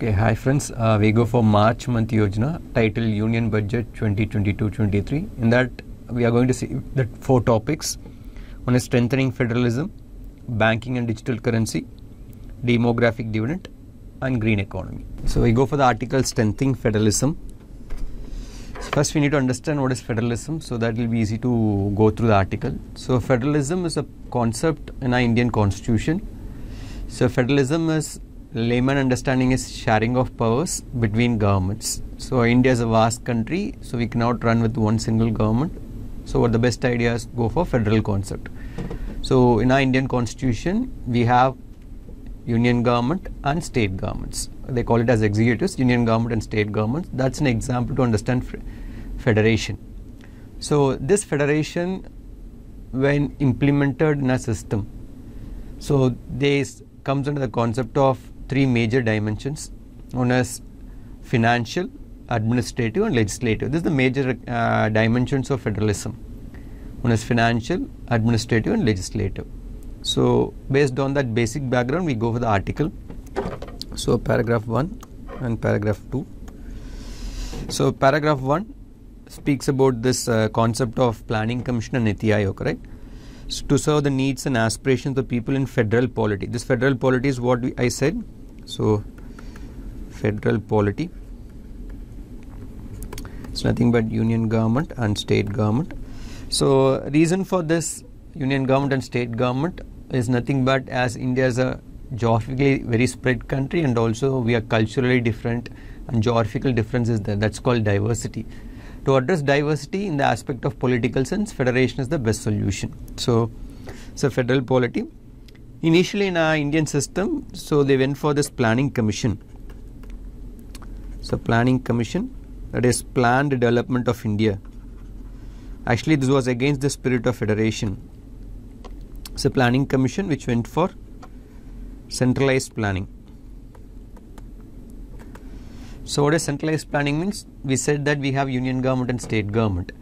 Okay, hi friends. Uh, we go for March month Yojana title Union Budget 2022-23. In that, we are going to see the four topics. One is strengthening federalism, banking and digital currency, demographic dividend, and green economy. So we go for the article strengthening federalism. So first, we need to understand what is federalism, so that will be easy to go through the article. So federalism is a concept in our Indian Constitution. So federalism is layman understanding is sharing of powers between governments. So India is a vast country, so we cannot run with one single government. So what the best idea is go for federal concept. So in our Indian constitution, we have union government and state governments. They call it as executives, union government and state governments. That's an example to understand federation. So this federation, when implemented in a system, so this comes under the concept of three major dimensions known as financial, administrative and legislative. This is the major uh, dimensions of federalism. known as financial, administrative and legislative. So based on that basic background we go for the article. So paragraph 1 and paragraph 2. So paragraph 1 speaks about this uh, concept of planning commission and Niti Aayog, right? So to serve the needs and aspirations of people in federal polity. This federal polity is what we, I said. So federal polity. It's nothing but union government and state government. So reason for this union government and state government is nothing but as India is a geographically very spread country and also we are culturally different and geographical difference is there. That's called diversity. To address diversity in the aspect of political sense, federation is the best solution. So, so federal polity. Initially in our Indian system, so they went for this planning commission. So planning commission, that is planned development of India. Actually, this was against the spirit of federation. So planning commission which went for centralized planning. So what is centralized planning means? We said that we have union government and state government.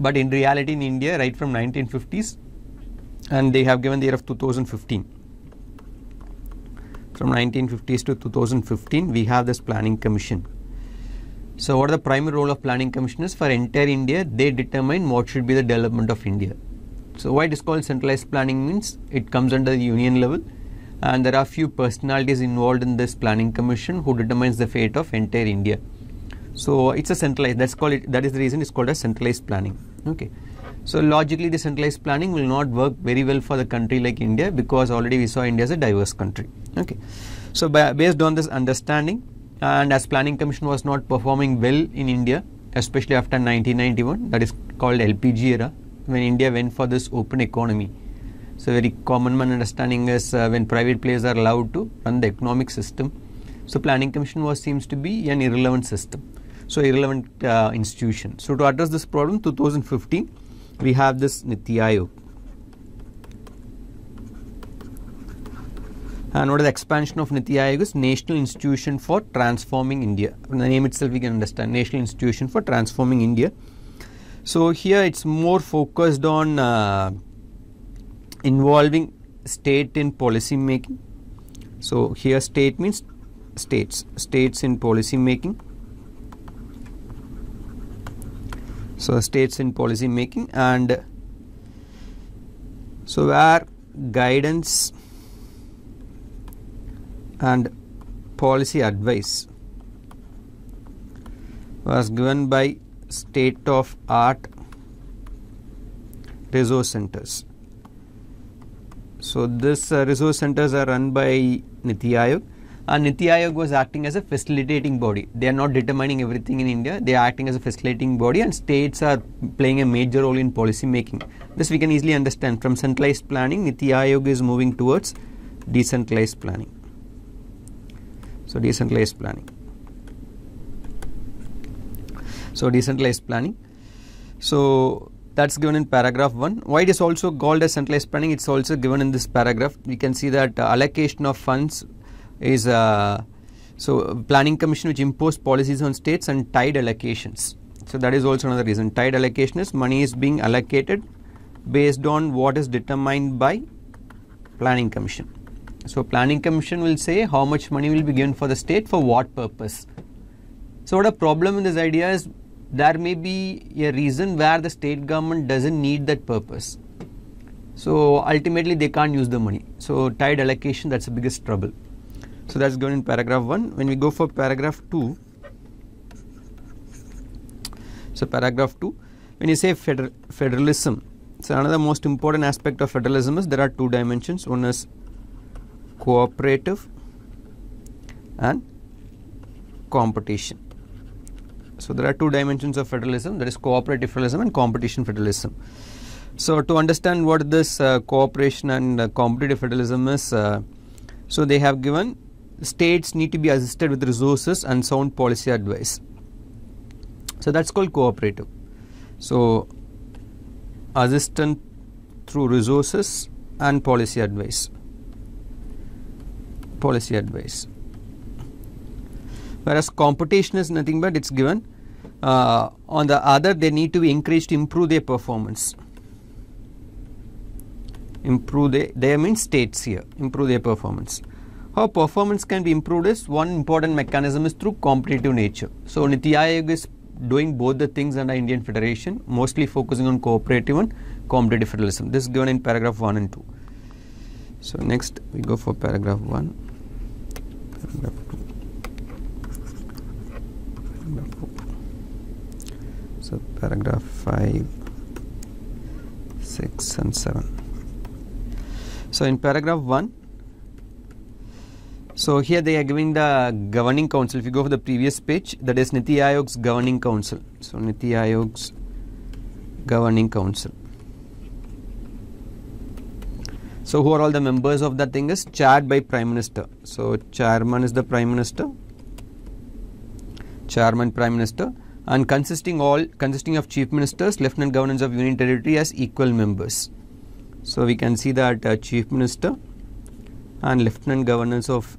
But in reality in India right from 1950s and they have given the year of 2015. From 1950s to 2015 we have this planning commission. So what are the primary role of planning commissioners for entire India? They determine what should be the development of India. So why it is called centralized planning means it comes under the union level and there are few personalities involved in this planning commission who determines the fate of entire India. So it's a centralized that's called it that is the reason it's called a centralized planning. Okay. So logically the centralized planning will not work very well for the country like India because already we saw India as a diverse country. Okay. So by, based on this understanding and as planning commission was not performing well in India especially after 1991 that is called LPG era when India went for this open economy. So very common understanding is uh, when private players are allowed to run the economic system. So planning commission was seems to be an irrelevant system. So irrelevant uh, institution. So to address this problem 2015 we have this Niti Aayog. And what is the expansion of Niti Aayog is National Institution for Transforming India. From the name itself we can understand National Institution for Transforming India. So here it's more focused on uh, involving state in policy making. So here state means states, states in policy making. So states in policy making and so where guidance and policy advice was given by state of art resource centers. So this uh, resource centers are run by Niti Aayog and Niti Aayog was acting as a facilitating body. They are not determining everything in India, they are acting as a facilitating body and states are playing a major role in policy making. This we can easily understand from centralized planning Niti Aayog is moving towards decentralized planning. So decentralized planning. So decentralized planning. So that's given in paragraph 1. Why it is also called as centralized planning? It's also given in this paragraph. We can see that uh, allocation of funds is uh, so planning commission which impose policies on states and tied allocations. So that is also another reason. Tied allocation is money is being allocated based on what is determined by planning commission. So planning commission will say how much money will be given for the state for what purpose. So what a problem in this idea is there may be a reason where the state government doesn't need that purpose. So ultimately they can't use the money. So tied allocation that's the biggest trouble. So that's given in paragraph 1. When we go for paragraph 2, so paragraph 2, when you say feder federalism, so another most important aspect of federalism is there are two dimensions. One is cooperative and competition. So there are two dimensions of federalism that is cooperative federalism and competition federalism. So to understand what this uh, cooperation and uh, competitive federalism is, uh, so they have given states need to be assisted with resources and sound policy advice. So that's called cooperative. So assistance through resources and policy advice. Policy advice. Whereas competition is nothing but it's given uh, on the other they need to be encouraged to improve their performance improve their, they mean states here improve their performance how performance can be improved is one important mechanism is through competitive nature. So Niti Aayog is doing both the things under Indian Federation mostly focusing on cooperative and competitive federalism. This is given in paragraph 1 and 2 so next we go for paragraph 1 paragraph 2 paragraph 4 so paragraph 5 6 and 7 so in paragraph 1, so here they are giving the governing council. If you go for the previous page, that is Niti Aayog's governing council. So Niti Aayog's governing council. So who are all the members of that thing is chaired by Prime Minister. So chairman is the Prime Minister, chairman Prime Minister and consisting all consisting of chief ministers, lieutenant governors of union territory as equal members. So we can see that uh, Chief Minister and Lieutenant Governors of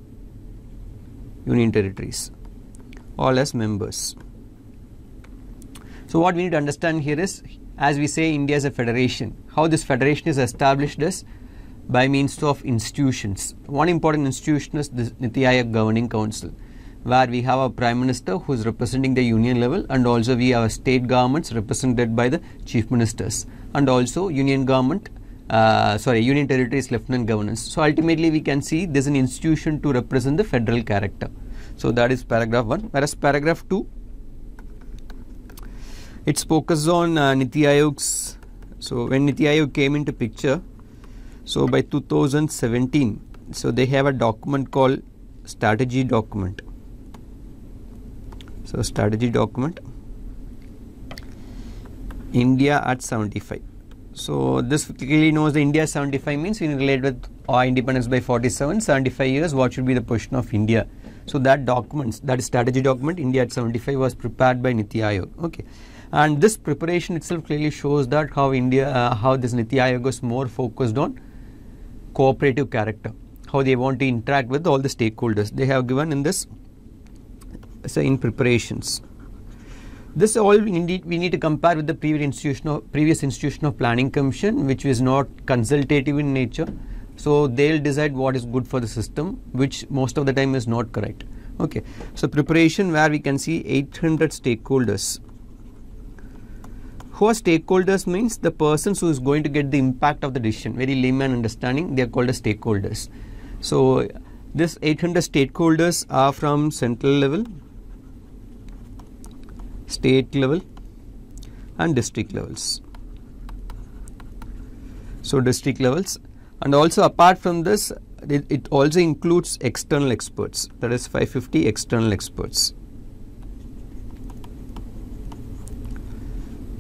Union Territories all as members. So what we need to understand here is as we say India is a federation, how this federation is established is by means of institutions. One important institution is the Niti Aayog Governing Council where we have a prime minister who is representing the union level and also we have state governments represented by the chief ministers and also union government uh, sorry union territories lieutenant governors so ultimately we can see there's an institution to represent the federal character. So that is paragraph 1 whereas paragraph 2 it's focused on uh, Niti Aayog's so when Niti Aayog came into picture so by 2017 so they have a document called strategy document. So strategy document India at 75 so this clearly knows the India 75 means we relate with our independence by 47, 75 years, what should be the position of India. So that documents, that strategy document, India at 75 was prepared by Niti Aayog. Okay. And this preparation itself clearly shows that how India, uh, how this Niti Aayog was more focused on cooperative character, how they want to interact with all the stakeholders. They have given in this, so in preparations. This all we need, we need to compare with the previous institution of, previous institution of planning commission which was not consultative in nature. So they'll decide what is good for the system which most of the time is not correct. Okay. So preparation where we can see 800 stakeholders. Who are stakeholders means the persons who is going to get the impact of the decision. Very layman understanding they are called as stakeholders. So this 800 stakeholders are from central level state level and district levels. So district levels and also apart from this it, it, also includes external experts that is 550 external experts.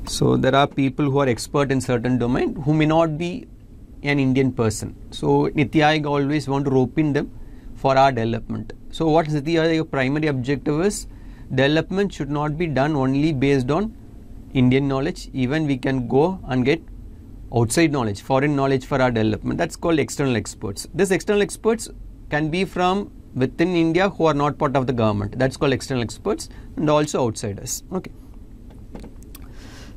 So there are people who are expert in certain domain who may not be an Indian person. So Niti Aayog always want to rope in them for our development. So what Niti Aayog primary objective is development should not be done only based on Indian knowledge. Even we can go and get outside knowledge foreign knowledge for our development. That's called external experts. This external experts can be from within India who are not part of the government. That's called external experts and also outsiders. Okay.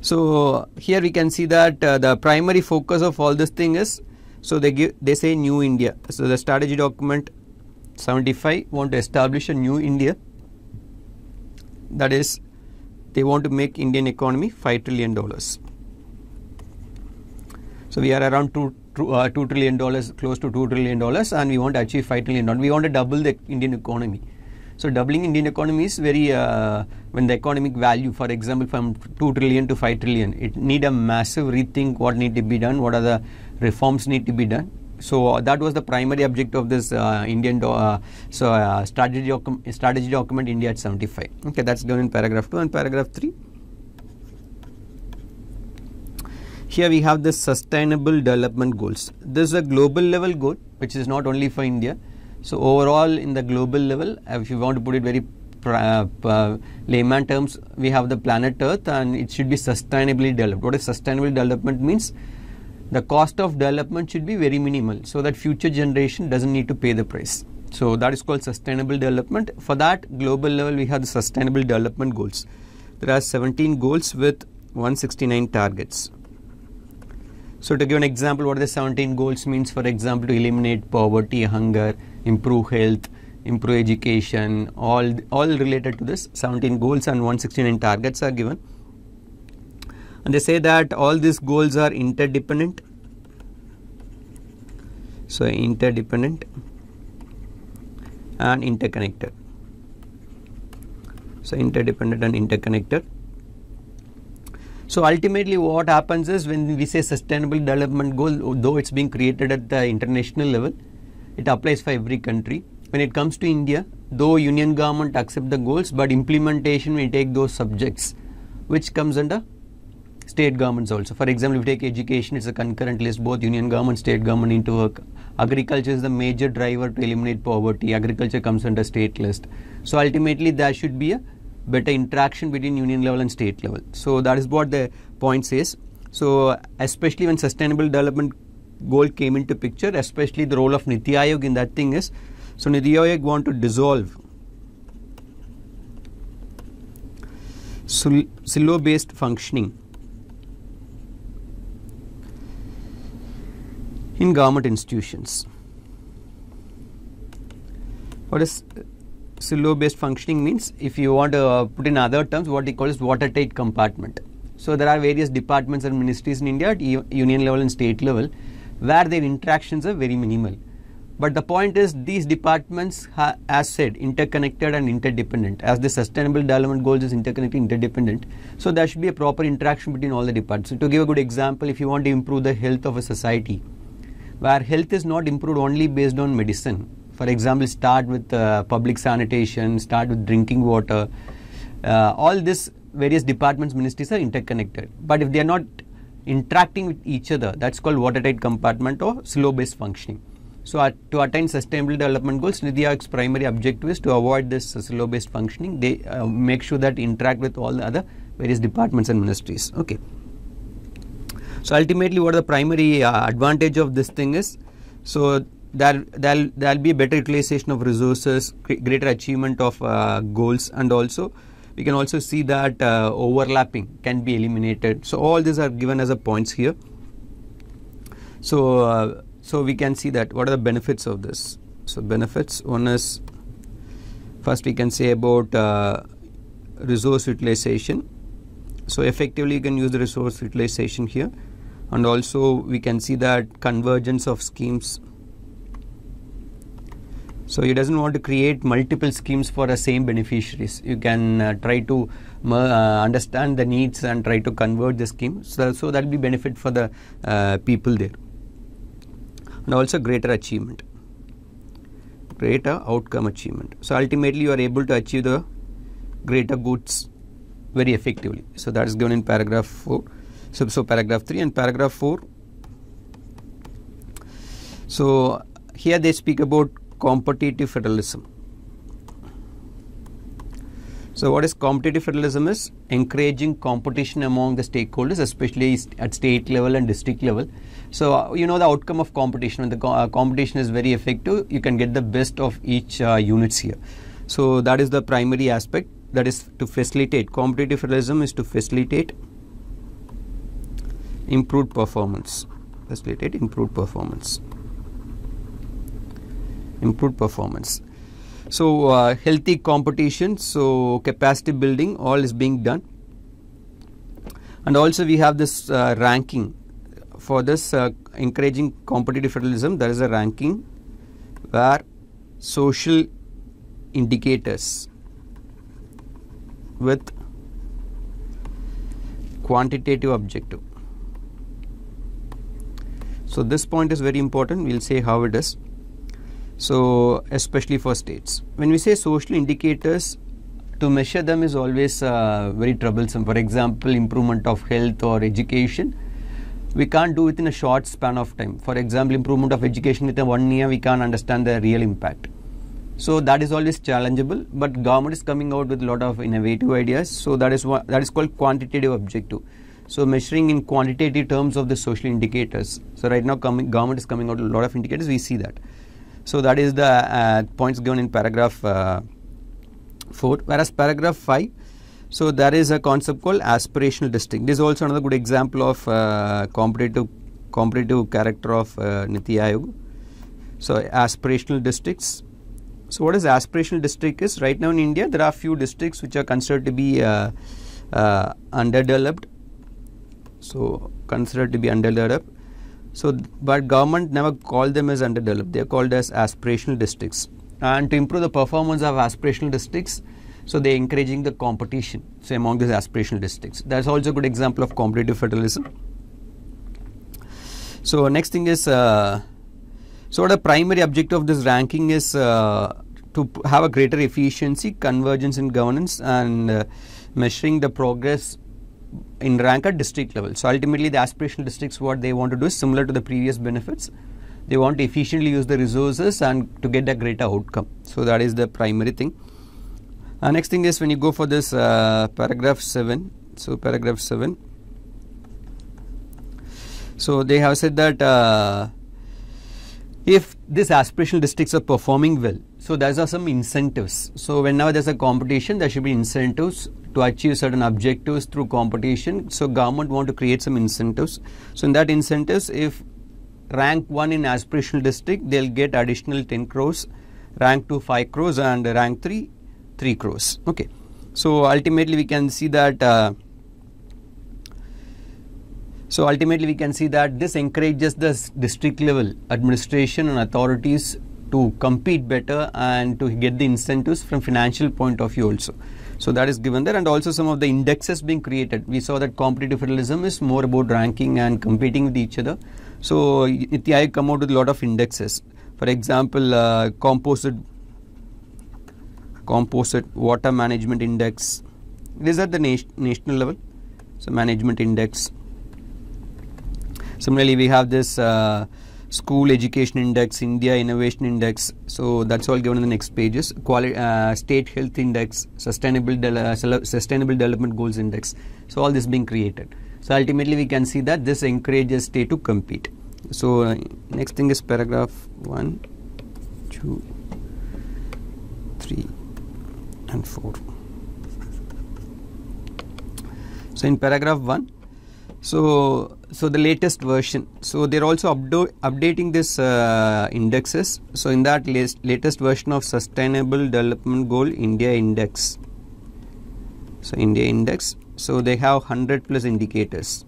So here we can see that uh, the primary focus of all this thing is So they give they say new India. So the strategy document 75 want to establish a new India. That is, they want to make Indian economy five trillion dollars. So we are around two, two, uh, two trillion dollars, close to two trillion dollars, and we want to achieve five trillion dollars. We want to double the Indian economy. So doubling Indian economy is very uh, when the economic value, for example, from two trillion to five trillion, it need a massive rethink. What need to be done? What are the reforms need to be done? So uh, that was the primary objective of this uh, Indian uh, so uh, strategy docu strategy document India at 75. Okay, that's done in paragraph two and paragraph three. Here we have the sustainable development goals. This is a global level goal, which is not only for India. So overall, in the global level, if you want to put it very uh, layman terms, we have the planet Earth, and it should be sustainably developed. What is sustainable development means? The cost of development should be very minimal, so that future generation doesn't need to pay the price. So that is called sustainable development. For that global level, we have the sustainable development goals. There are 17 goals with 169 targets. So to give an example, what the 17 goals means, for example, to eliminate poverty, hunger, improve health, improve education, all, all related to this 17 goals and 169 targets are given. And they say that all these goals are interdependent. So interdependent and interconnected. So interdependent and interconnected. So ultimately what happens is when we say sustainable development goal, though it's being created at the international level, it applies for every country. When it comes to India, though union government accept the goals, but implementation will take those subjects, which comes under state governments also. For example, if you take education, it's a concurrent list, both union government, state government into work. Agriculture is the major driver to eliminate poverty. Agriculture comes under state list. So ultimately, there should be a better interaction between union level and state level. So that is what the point says. So especially when sustainable development goal came into picture, especially the role of Niti Aayog in that thing is, so Niti Aayog want to dissolve silo based functioning in government institutions. What is silo based functioning means if you want to put in other terms what we call is watertight compartment. So there are various departments and ministries in India at union level and state level where their interactions are very minimal. But the point is these departments as said interconnected and interdependent as the sustainable development goals is interconnected interdependent. So there should be a proper interaction between all the departments. So to give a good example if you want to improve the health of a society where health is not improved only based on medicine for example, start with uh, public sanitation, start with drinking water. Uh, all these various departments, ministries are interconnected. But if they are not interacting with each other, that's called watertight compartment or silo based functioning. So uh, to attain sustainable development goals, Aayog's primary objective is to avoid this silo based functioning. They uh, make sure that interact with all the other various departments and ministries. Okay. So ultimately, what the primary uh, advantage of this thing is? So there there'll there'll be a better utilization of resources greater achievement of uh, goals and also we can also see that uh, overlapping can be eliminated. So all these are given as a points here. So uh, so we can see that what are the benefits of this. So benefits one is first we can say about uh, resource utilization. So effectively you can use the resource utilization here and also we can see that convergence of schemes so he doesn't want to create multiple schemes for the same beneficiaries. You can uh, try to uh, understand the needs and try to convert the scheme. So, so that will be benefit for the uh, people there. And also greater achievement, greater outcome achievement. So ultimately you are able to achieve the greater goods very effectively. So that is given in paragraph 4. So, so paragraph 3 and paragraph 4. So here they speak about competitive federalism. So what is competitive federalism is encouraging competition among the stakeholders especially at state level and district level. So you know the outcome of competition when the co uh, competition is very effective you can get the best of each uh, units here. So that is the primary aspect that is to facilitate competitive federalism is to facilitate improved performance. Facilitate improved performance. Improved performance. So uh, healthy competition so capacity building all is being done. And also we have this uh, ranking. For this uh, encouraging competitive federalism there is a ranking where social indicators with quantitative objective so this point is very important. We will say how it is. So especially for states. When we say social indicators to measure them is always uh, very troublesome. For example improvement of health or education we can't do within a short span of time. For example improvement of education within one year we can't understand the real impact. So that is always challengeable but government is coming out with a lot of innovative ideas. So that is that is called quantitative objective so measuring in quantitative terms of the social indicators. So right now coming, government is coming out a lot of indicators. We see that. So that is the uh, points given in paragraph uh, 4 whereas paragraph 5 so there is a concept called aspirational district this is also another good example of uh, competitive competitive character of uh, Niti Aayog. So aspirational districts. So what is aspirational district is right now in India there are few districts which are considered to be uh, uh, underdeveloped so considered to be underdeveloped so, but government never called them as underdeveloped. They are called as aspirational districts. And to improve the performance of aspirational districts, so they are encouraging the competition. So among these aspirational districts, that's also a good example of competitive federalism. So next thing is, uh, so the primary objective of this ranking is uh, to have a greater efficiency, convergence in governance, and uh, measuring the progress in rank at district level. So ultimately the aspirational districts what they want to do is similar to the previous benefits. They want to efficiently use the resources and to get a greater outcome. So that is the primary thing. Uh, next thing is when you go for this uh, paragraph 7. So paragraph 7. So they have said that uh, if these aspirational districts are performing well, so there are some incentives. So whenever there's a competition, there should be incentives to achieve certain objectives through competition. So government want to create some incentives. So in that incentives, if rank 1 in aspirational district, they'll get additional 10 crores, rank 2 5 crores and rank 3 3 crores. Okay. So ultimately we can see that uh, so ultimately we can see that this encourages the district level administration and authorities to compete better and to get the incentives from financial point of view also. So that is given there and also some of the indexes being created. We saw that competitive federalism is more about ranking and competing with each other. So Niti come out with a lot of indexes. For example, uh, composite composite water management index. These are the nation, national level. So management index. Similarly, we have this uh, school education index, India innovation index. So that's all given in the next pages. Quali uh, state health index, sustainable de uh, sustainable development goals index. So all this being created. So ultimately we can see that this encourages state to compete. So uh, next thing is paragraph one, two, three, and four. So in paragraph one, so so the latest version. So they're also updating this uh, indexes. So in that latest version of sustainable development goal india index. So india index. So they have 100 plus indicators.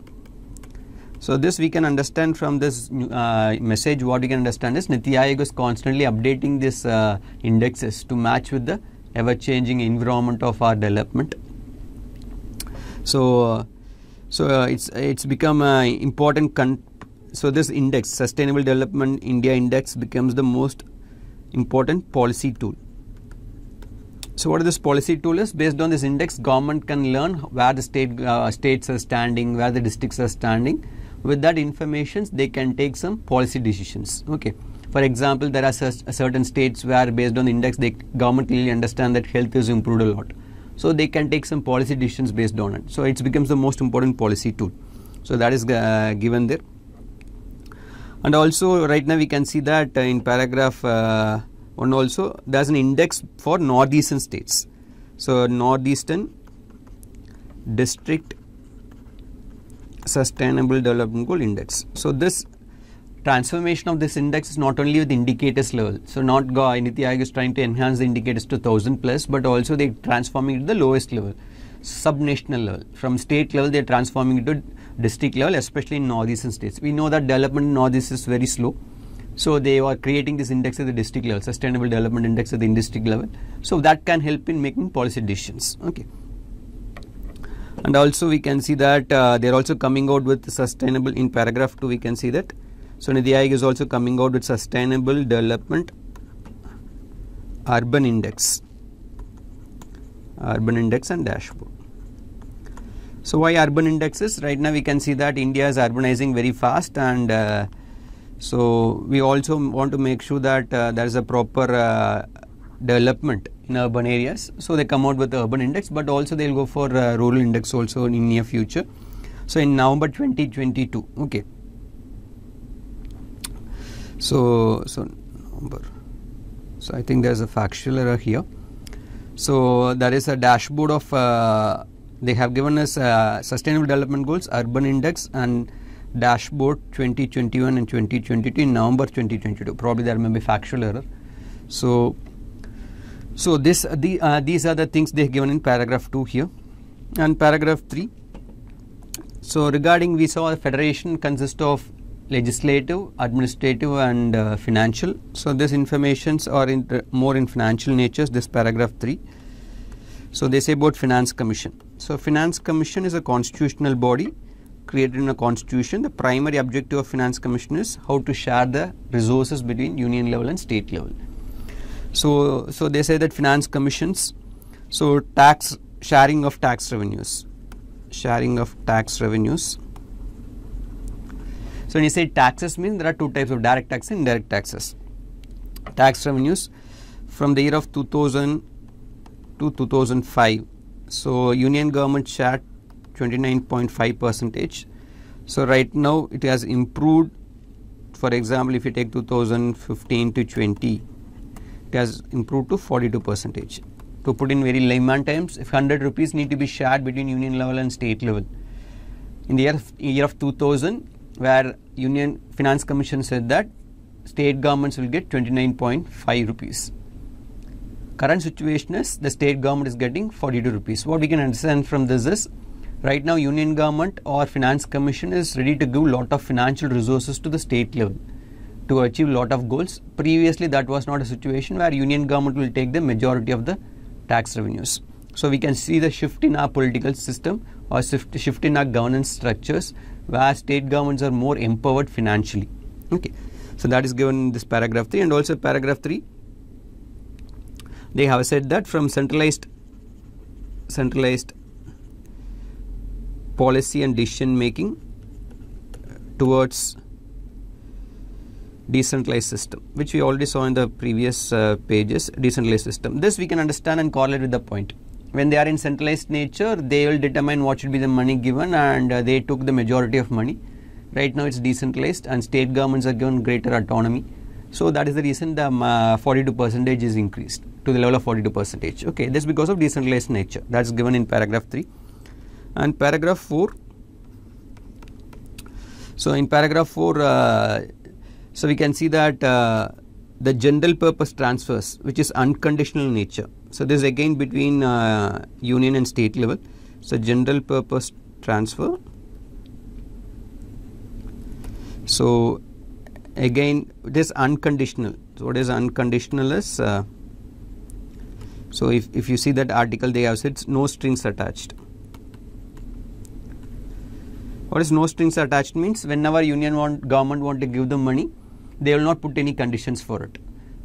So this we can understand from this uh, message. What we can understand is Niti Aayog is constantly updating these uh, indexes to match with the ever changing environment of our development. So so uh, it's it's become an important. so this index, Sustainable Development India Index, becomes the most important policy tool. So what this policy tool is? Based on this index, government can learn where the state uh, states are standing, where the districts are standing. With that information, they can take some policy decisions. Okay. For example, there are certain states where based on the index, the government clearly understand that health is improved a lot so they can take some policy decisions based on it. So it becomes the most important policy tool. So that is uh, given there. And also right now we can see that uh, in paragraph uh, 1 also there is an index for northeastern states. So northeastern district sustainable development goal index. So this transformation of this index is not only with indicators level. So not go, Niti is trying to enhance the indicators to 1000 plus, but also they transforming it to the lowest level, subnational level. From state level, they're transforming it to district level, especially in northeastern states. We know that development in northeast is very slow. So they are creating this index at the district level, sustainable development index at the district level. So that can help in making policy decisions. Okay. And also we can see that uh, they are also coming out with sustainable in paragraph 2 we can see that so Niti Aayog is also coming out with sustainable development urban index, urban index and dashboard. So why urban indexes? Right now we can see that India is urbanizing very fast and uh, so we also want to make sure that uh, there is a proper uh, development in urban areas. So they come out with the urban index but also they will go for uh, rural index also in near future. So in November 2022, okay. So, so number. So I think there is a factual error here. So there is a dashboard of uh, they have given us uh, sustainable development goals, urban index, and dashboard 2021 and 2022 in November 2022. Probably there may be factual error. So, so this the uh, these are the things they have given in paragraph two here, and paragraph three. So regarding we saw a federation consists of legislative, administrative and uh, financial. So this informations are in more in financial natures this paragraph 3. So they say about finance commission. So finance commission is a constitutional body created in a constitution. The primary objective of finance commission is how to share the resources between union level and state level. So so they say that finance commissions so tax sharing of tax revenues sharing of tax revenues so when you say taxes means there are two types of direct tax and indirect taxes. Tax revenues from the year of 2000 to 2005. So union government shared 29.5 percentage. So right now it has improved. For example, if you take 2015 to 20, it has improved to 42 percentage. To put in very layman terms, if 100 rupees need to be shared between union level and state level. In the year year of 2000, where Union Finance Commission said that state governments will get 29.5 rupees. Current situation is the state government is getting 42 rupees. What we can understand from this is right now Union government or Finance Commission is ready to give lot of financial resources to the state level to achieve lot of goals. Previously that was not a situation where Union government will take the majority of the tax revenues. So we can see the shift in our political system or shift, shift in our governance structures where state governments are more empowered financially. Okay, so that is given in this paragraph 3 and also paragraph 3 they have said that from centralized centralized policy and decision making towards decentralized system which we already saw in the previous uh, pages decentralized system. This we can understand and correlate with the point when they are in centralized nature they will determine what should be the money given and uh, they took the majority of money. Right now it's decentralized and state governments are given greater autonomy. So that is the reason the um, uh, 42 percentage is increased to the level of 42 percentage. Okay this because of decentralized nature. That's given in paragraph 3 and paragraph 4 so in paragraph 4 uh, so we can see that uh, the general purpose transfers which is unconditional nature so this is again between uh, union and state level. So general purpose transfer. So again this unconditional. So what is unconditional is uh, so if, if you see that article they have said no strings attached. What is no strings attached means whenever union want government want to give them money they will not put any conditions for it.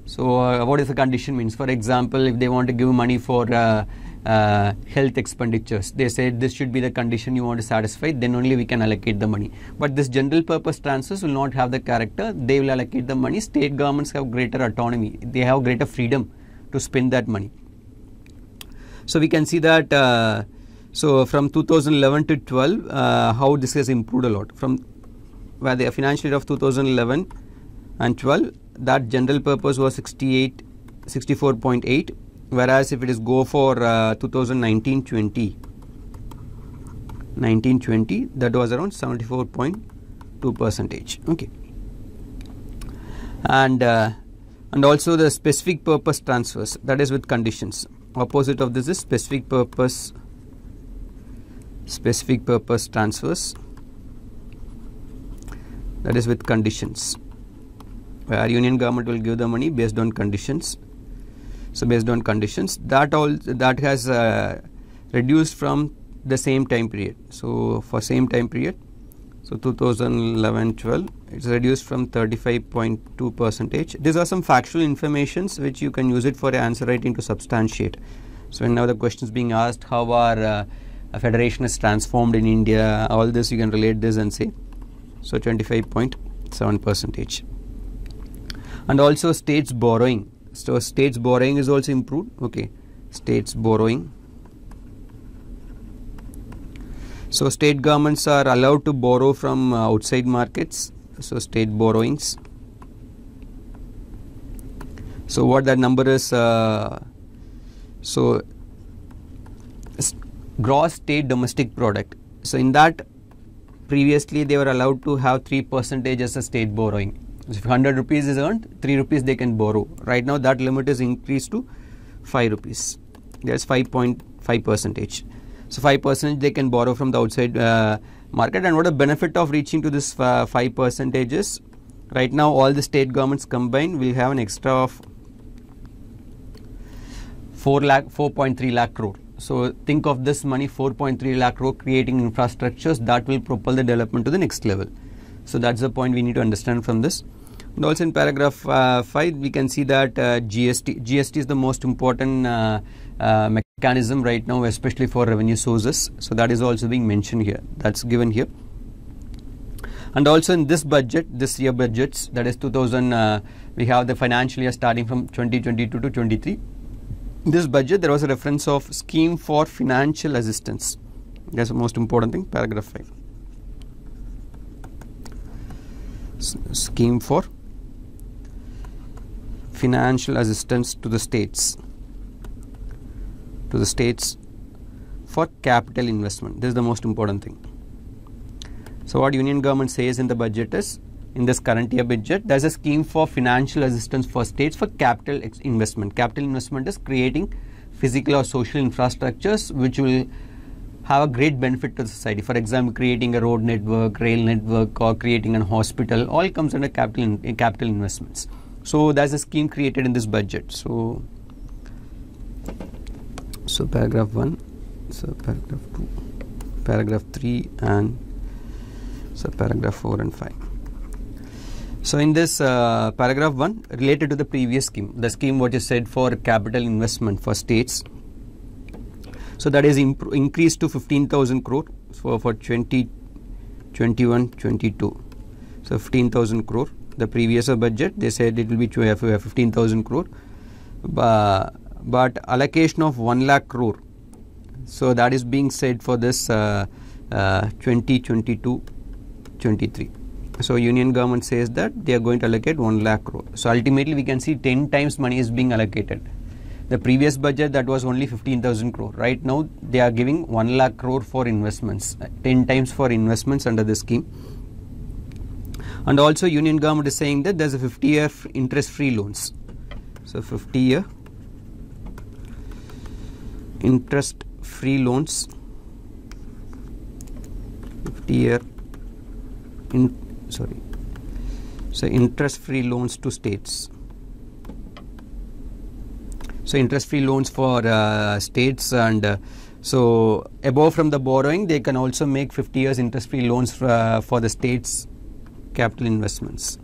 So uh, what is the condition means? For example, if they want to give money for uh, uh, health expenditures, they say this should be the condition you want to satisfy, then only we can allocate the money. But this general purpose transfers will not have the character, they will allocate the money. State governments have greater autonomy, they have greater freedom to spend that money. So we can see that uh, so from 2011 to 12, uh, how this has improved a lot. From where the financial year of 2011 and 12, that general purpose was 68 64.8 whereas if it is go for uh, 2019 20 19 20 that was around 74.2 percentage. Okay. And uh, and also the specific purpose transfers that is with conditions. Opposite of this is specific purpose specific purpose transfers that is with conditions where union government will give the money based on conditions. So based on conditions that all that has uh, reduced from the same time period. So for same time period so 2011-12 it's reduced from 35.2 percentage. These are some factual informations which you can use it for answer writing to substantiate. So now the questions being asked how our uh, federation is transformed in India all this you can relate this and say. So 25.7 percentage and also states borrowing. So states borrowing is also improved. Okay. States borrowing. So state governments are allowed to borrow from uh, outside markets. So state borrowings. So what that number is uh, so gross state domestic product. So in that previously they were allowed to have 3 percentage as a state borrowing if 100 rupees is earned 3 rupees they can borrow. Right now that limit is increased to 5 rupees. There's 5.5 percentage. So 5 percent they can borrow from the outside uh, market. And what a benefit of reaching to this uh, 5 percentages right now all the state governments combined will have an extra of 4 lakh 4.3 lakh crore. So think of this money 4.3 lakh crore creating infrastructures that will propel the development to the next level. So that's the point we need to understand from this and also in paragraph uh, 5 we can see that uh, GST GST is the most important uh, uh, mechanism right now especially for revenue sources. So that is also being mentioned here. That's given here. And also in this budget this year budgets that is 2000 uh, we have the financial year starting from 2022 to 23 in this budget there was a reference of scheme for financial assistance. That's the most important thing paragraph 5 S scheme for financial assistance to the states to the states for capital investment. This is the most important thing. So what union government says in the budget is in this current year budget there is a scheme for financial assistance for states for capital investment. Capital investment is creating physical or social infrastructures which will have a great benefit to the society. For example creating a road network rail network or creating a hospital all comes under capital in, capital investments so that's a scheme created in this budget. So so paragraph 1 so paragraph 2 paragraph 3 and so paragraph 4 and 5 so in this uh, paragraph 1 related to the previous scheme the scheme what is said for capital investment for states. So that is increased to 15000 crore for for 2021 22 so 15000 crore the previous budget they said it will be 15000 crore. But allocation of 1 lakh crore. So that is being said for this uh, uh, 2022 23 so union government says that they are going to allocate 1 lakh crore. So ultimately we can see 10 times money is being allocated. The previous budget that was only 15000 crore. Right now they are giving 1 lakh crore for investments 10 times for investments under this scheme and also union government is saying that there's a 50 year interest free loans. So 50 year interest free loans. 50 year in sorry. So interest free loans to states. So interest free loans for uh, states and uh, so above from the borrowing they can also make 50 years interest free loans for, uh, for the states capital investments.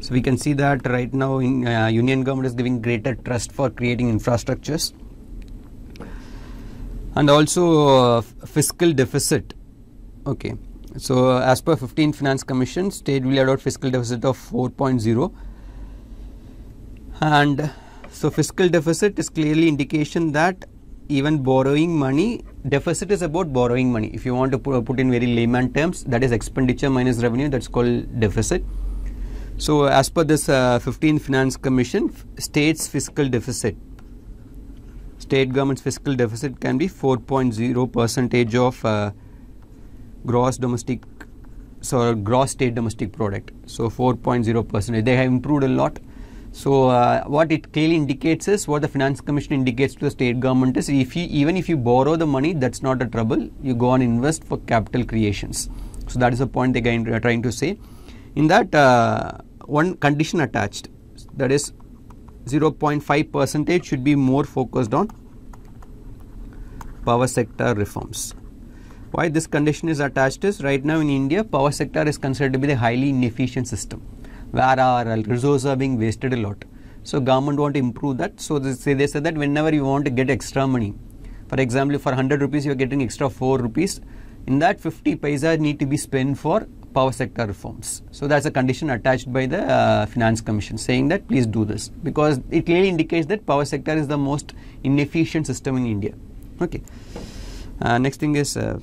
So we can see that right now in uh, union government is giving greater trust for creating infrastructures. And also uh, fiscal deficit. Okay. So as per 15 finance commission state will adopt fiscal deficit of 4.0 and so fiscal deficit is clearly indication that even borrowing money deficit is about borrowing money if you want to put, in very layman terms that is expenditure minus revenue that's called deficit so as per this uh, 15th finance commission states fiscal deficit state government's fiscal deficit can be 4.0 percentage of uh, gross domestic so gross state domestic product. So 4.0 percent. They have improved a lot. So uh, what it clearly indicates is what the finance commission indicates to the state government is if you even if you borrow the money, that's not a trouble. You go and invest for capital creations. So that is the point they are trying to say. In that uh, one condition attached, that is 0.5 percentage should be more focused on power sector reforms. Why this condition is attached is right now in India, power sector is considered to be the highly inefficient system where our resources are being wasted a lot. So government want to improve that. So they say, they say that whenever you want to get extra money, for example, for 100 rupees you are getting extra 4 rupees. In that 50 paisa need to be spent for power sector reforms. So that's a condition attached by the uh, finance commission saying that please do this because it clearly indicates that power sector is the most inefficient system in India. Okay. Uh, next thing is uh,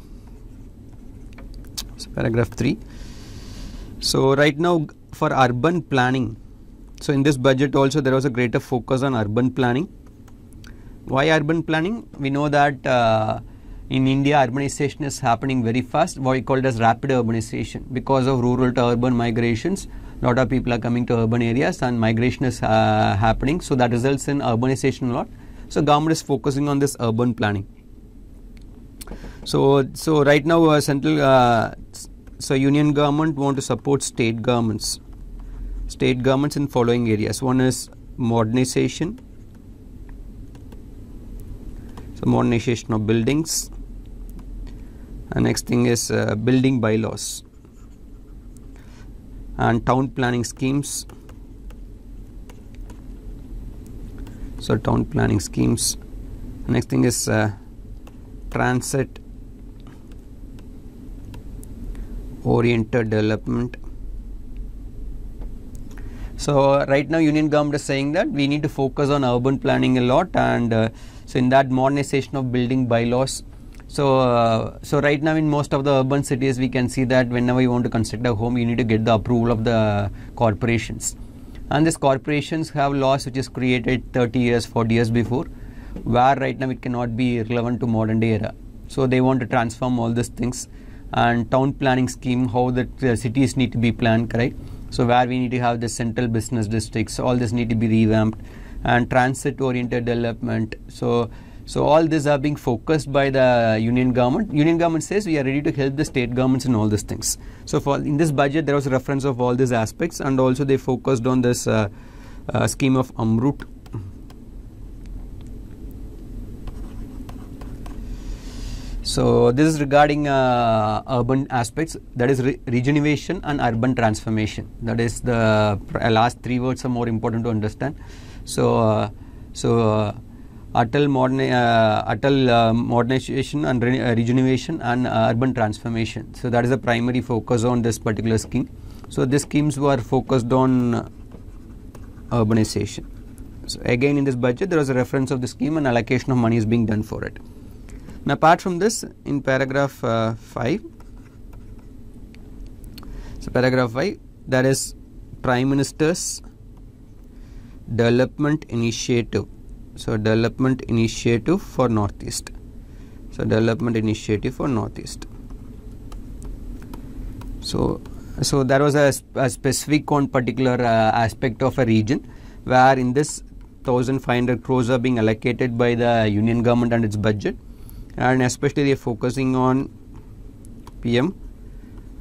paragraph 3. So right now for urban planning, so in this budget also there was a greater focus on urban planning. Why urban planning? We know that uh, in India urbanization is happening very fast, what we call it as rapid urbanization because of rural to urban migrations. Lot of people are coming to urban areas and migration is uh, happening, so that results in urbanization a lot. So government is focusing on this urban planning. So so right now uh, central uh, so union government want to support state governments, state governments in following areas. One is modernization, so modernization of buildings. And next thing is uh, building bylaws and town planning schemes. So town planning schemes. Next thing is uh, transit oriented development so right now union government is saying that we need to focus on urban planning a lot and uh, so in that modernization of building bylaws so, uh, so right now in most of the urban cities, we can see that whenever you want to construct a home, you need to get the approval of the corporations. And these corporations have laws which is created 30 years, 40 years before, where right now it cannot be relevant to modern day era. So they want to transform all these things and town planning scheme, how the uh, cities need to be planned, correct? So where we need to have the central business districts, all this need to be revamped and transit oriented development. So so all these are being focused by the union government. Union government says we are ready to help the state governments in all these things. So for in this budget there was reference of all these aspects and also they focused on this uh, uh, scheme of Amrut. So this is regarding uh, urban aspects that is re regeneration and urban transformation. That is the last three words are more important to understand. So uh, so uh, Atal, modern, uh, Atal uh, modernization and re uh, regeneration and uh, urban transformation. So that is the primary focus on this particular scheme. So these schemes were focused on urbanization. So again in this budget there was a reference of the scheme and allocation of money is being done for it. Now apart from this in paragraph uh, 5, so paragraph 5 that is Prime Minister's development initiative. So development initiative for northeast. So development initiative for northeast. So so there was a, a specific on particular uh, aspect of a region where in this 1500 crores are being allocated by the union government and its budget and especially they are focusing on pm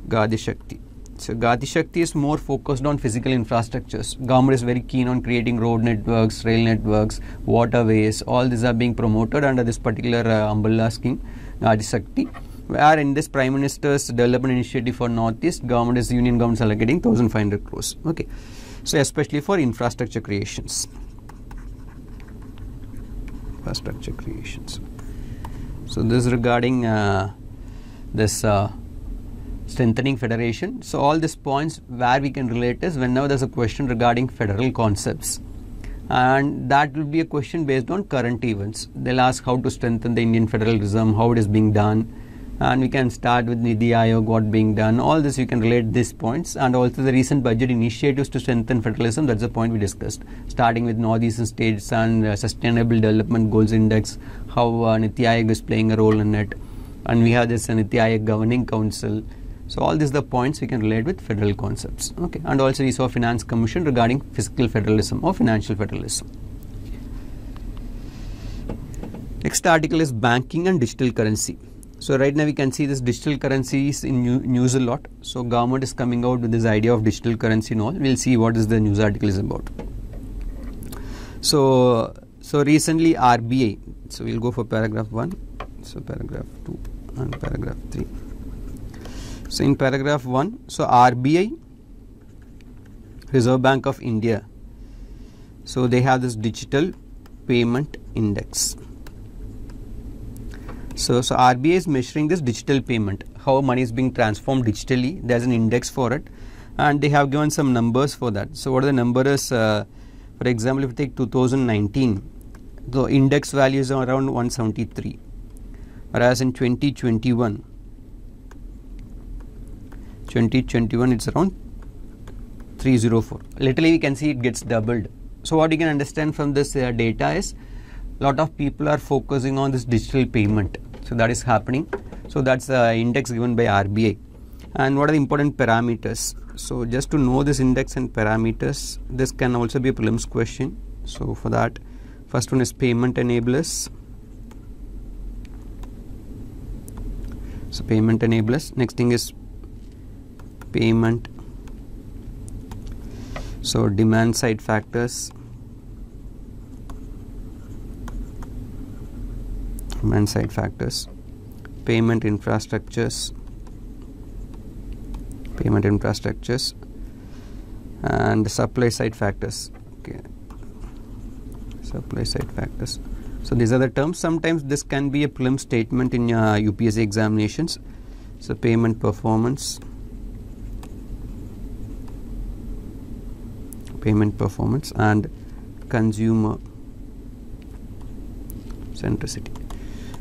gati shakti so Gati Shakti is more focused on physical infrastructures. Government is very keen on creating road networks, rail networks, waterways. All these are being promoted under this particular uh, umbrella scheme, Gati Shakti. Where in this Prime Minister's Development Initiative for Northeast, government is union government is allocating 1,500 crores. Okay, so especially for infrastructure creations. Infrastructure creations. So this regarding uh, this. Uh, strengthening federation. So all these points where we can relate is whenever there's a question regarding federal concepts and that will be a question based on current events. They'll ask how to strengthen the Indian federalism, how it is being done and we can start with Niti Aayog, what being done. All this you can relate these points and also the recent budget initiatives to strengthen federalism. That's the point we discussed. Starting with northeastern states and uh, sustainable development goals index, how uh, Niti Aayog is playing a role in it, and we have this uh, Niti Aayog governing council So all these the points we can relate with federal concepts. Okay, and also we saw finance commission regarding fiscal federalism or financial federalism. Next article is banking and digital currency. So right now we can see this digital currency is in news a lot. So government is coming out with this idea of digital currency and all. We'll see what is the news article is about. So so recently RBI. So we'll go for paragraph one. So paragraph two and paragraph three. So in paragraph one, so RBI, Reserve Bank of India. So they have this digital payment index. So, so RBI is measuring this digital payment, how money is being transformed digitally. There's an index for it, and they have given some numbers for that. So, what are the numbers? Uh, for example, if you take 2019, the index value is around 173, whereas in 2021, 2021 it's around 304. Literally, we can see it gets doubled. So, what you can understand from this uh, data is lot of people are focusing on this digital payment so that is happening. So that's the index given by RBI. And what are the important parameters? So just to know this index and parameters, this can also be a prelims question. So for that, first one is payment enablers. So payment enablers. Next thing is payment. So demand side factors. Demand side factors. Payment infrastructures. Payment infrastructures. And supply side factors. Okay. Supply side factors. So these are the terms. Sometimes this can be a prelim statement in uh, your UPSC examinations. So payment performance. Payment performance and consumer centricity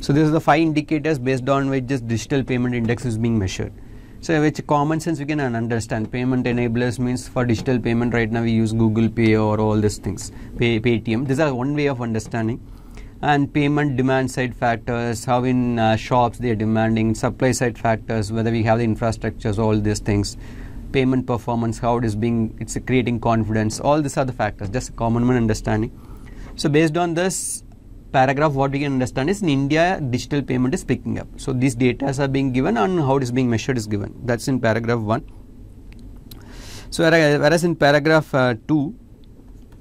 so these are the five indicators based on which this digital payment index is being measured. So which common sense we can understand. Payment enablers means for digital payment right now we use Google Pay or all these things, Pay, Paytm. These are one way of understanding. And payment demand side factors, how in uh, shops they are demanding, supply side factors, whether we have the infrastructures, all these things payment performance, how it is being, it's creating confidence. All these are the factors, just a common understanding. So based on this, paragraph what we can understand is in India digital payment is picking up. So these data are being given and how it is being measured is given. That's in paragraph 1. So whereas in paragraph uh, 2,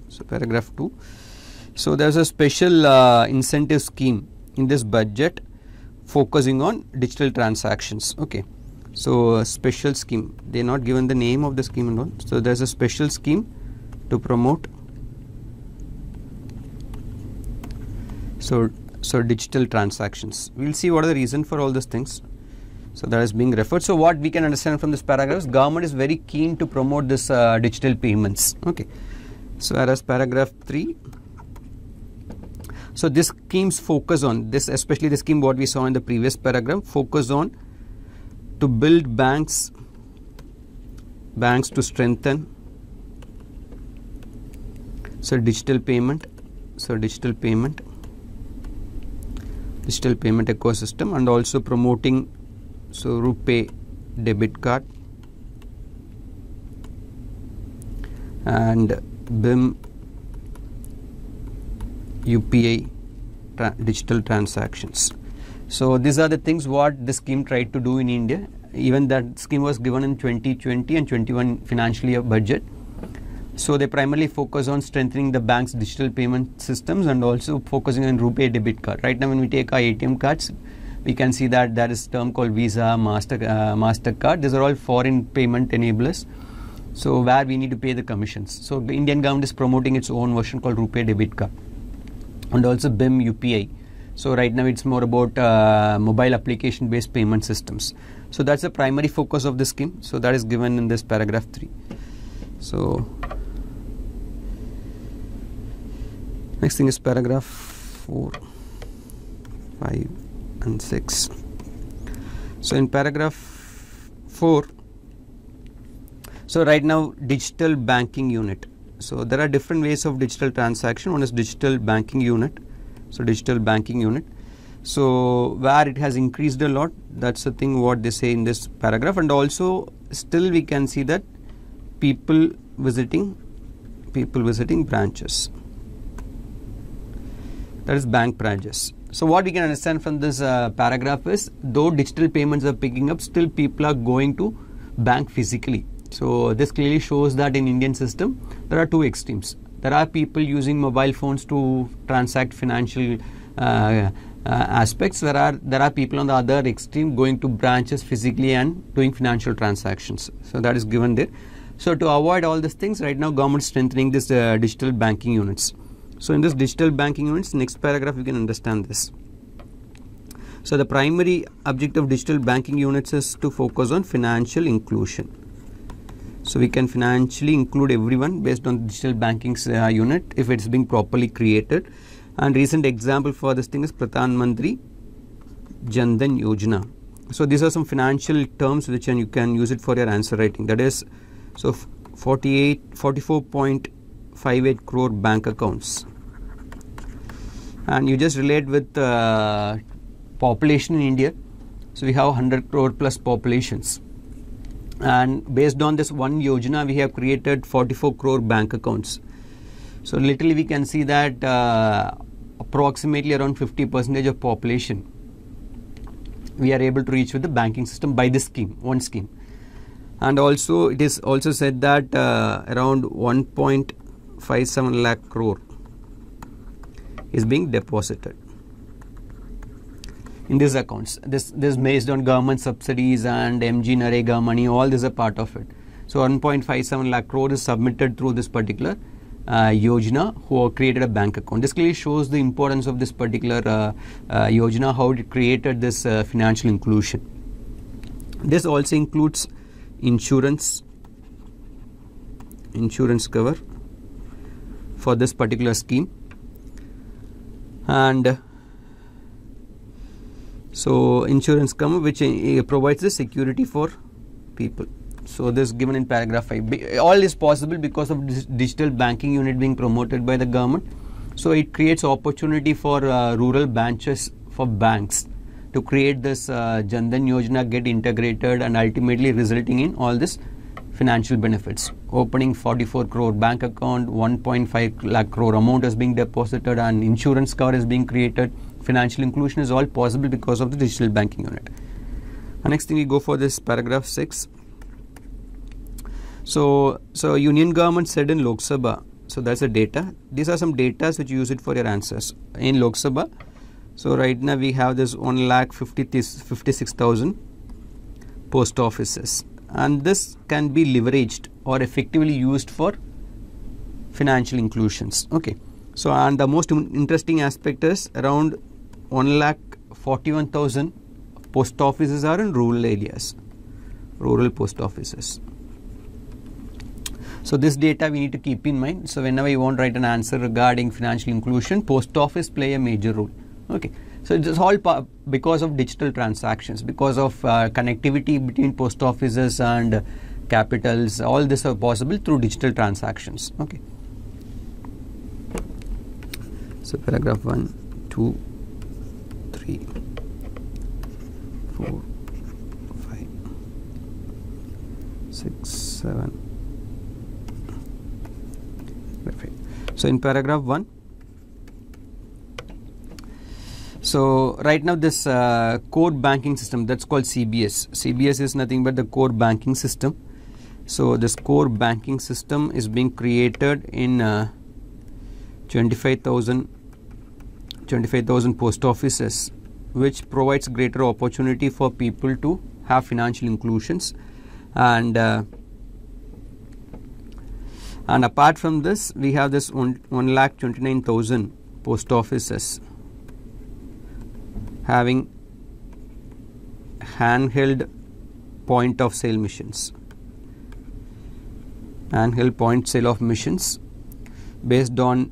so paragraph 2, so there's a special uh, incentive scheme in this budget focusing on digital transactions. Okay. So special scheme, they are not given the name of the scheme and all. So there's a special scheme to promote so so digital transactions. We'll see what are the reason for all these things. So that is being referred. So what we can understand from this paragraph is government is very keen to promote this uh, digital payments. Okay. So whereas paragraph 3 so this schemes focus on this especially the scheme what we saw in the previous paragraph focus on to build banks banks to strengthen. So digital payment so digital payment digital payment ecosystem and also promoting so RuPay debit card and BHIM UPI tra digital transactions. So these are the things what the scheme tried to do in India. Even that scheme was given in 2020 and 21 financial year budget. So they primarily focus on strengthening the bank's digital payment systems and also focusing on RuPay debit card. Right now when we take our ATM cards, we can see that there is a term called Visa, Master, uh, MasterCard. These are all foreign payment enablers. So where we need to pay the commissions. So the Indian government is promoting its own version called RuPay debit card and also BHIM UPI. So right now it's more about uh, mobile application based payment systems. So that's the primary focus of the scheme. So that is given in this paragraph 3. So next thing is paragraph 4 5 and 6 so in paragraph 4 so right now digital banking unit. So there are different ways of digital transaction. One is digital banking unit. So digital banking unit. So where it has increased a lot that's the thing what they say in this paragraph. And also still we can see that people visiting people visiting branches that is bank branches. So what we can understand from this uh, paragraph is though digital payments are picking up still people are going to bank physically. So this clearly shows that in indian system there are two extremes. There are people using mobile phones to transact financial uh, uh, aspects. There are there are people on the other extreme going to branches physically and doing financial transactions. So that is given there. So to avoid all these things right now government strengthening this uh, digital banking units so in this digital banking units next paragraph you can understand this so the primary objective of digital banking units is to focus on financial inclusion so we can financially include everyone based on digital banking uh, unit if it's being properly created and recent example for this thing is Pradhan Mantri Jan Dhan Yojana. So these are some financial terms which you can use it for your answer writing. That is, so 48, 44.58 crore bank accounts, and you just relate with uh, population in India. So we have 100 crore plus populations, and based on this one yojana, we have created 44 crore bank accounts. So literally we can see that uh, approximately around 50 percentage of population we are able to reach with the banking system by this scheme, one scheme. And also it is also said that uh, around 1.57 lakh crore is being deposited in these accounts. This this is based on government subsidies and MGNREGA money. All this is a part of it. So 1.57 lakh crore is submitted through this particular uh, Yojana who created a bank account. This clearly shows the importance of this particular uh, uh, Yojana, how it created this uh, financial inclusion. This also includes insurance, insurance cover for this particular scheme, and so insurance cover which uh, provides the security for people. So this given in paragraph 5. All is possible because of this digital banking unit being promoted by the government. So it creates opportunity for uh, rural branches for banks to create this uh, Jan Dhan Yojana get integrated and ultimately resulting in all this financial benefits. Opening 44 crore bank account, 1.5 lakh crore amount is being deposited and insurance cover is being created. Financial inclusion is all possible because of the digital banking unit. And next thing we go for this paragraph 6 so, so union government said in Lok Sabha, so that's the data. These are some data which you use it for your answers. In Lok Sabha, so right now we have this 1 lakh 56,000 post offices and this can be leveraged or effectively used for financial inclusions. Okay. So, and the most interesting aspect is around 1 lakh 41,000 post offices are in rural areas, rural post offices. So this data we need to keep in mind. So whenever you want to write an answer regarding financial inclusion, post office play a major role. Okay. So it's all because of digital transactions, because of uh, connectivity between post offices and capitals. All this are possible through digital transactions. Okay. So paragraph one, two, three, four, five, six, seven. Perfect. So in paragraph 1, so right now this uh, core banking system that's called CBS. CBS is nothing but the core banking system. So this core banking system is being created in uh, 25,000 25,000 post offices which provides greater opportunity for people to have financial inclusions and uh, and apart from this we have this 1, 1 lakh 29,000 post offices having handheld point of sale machines handheld point sale of machines based on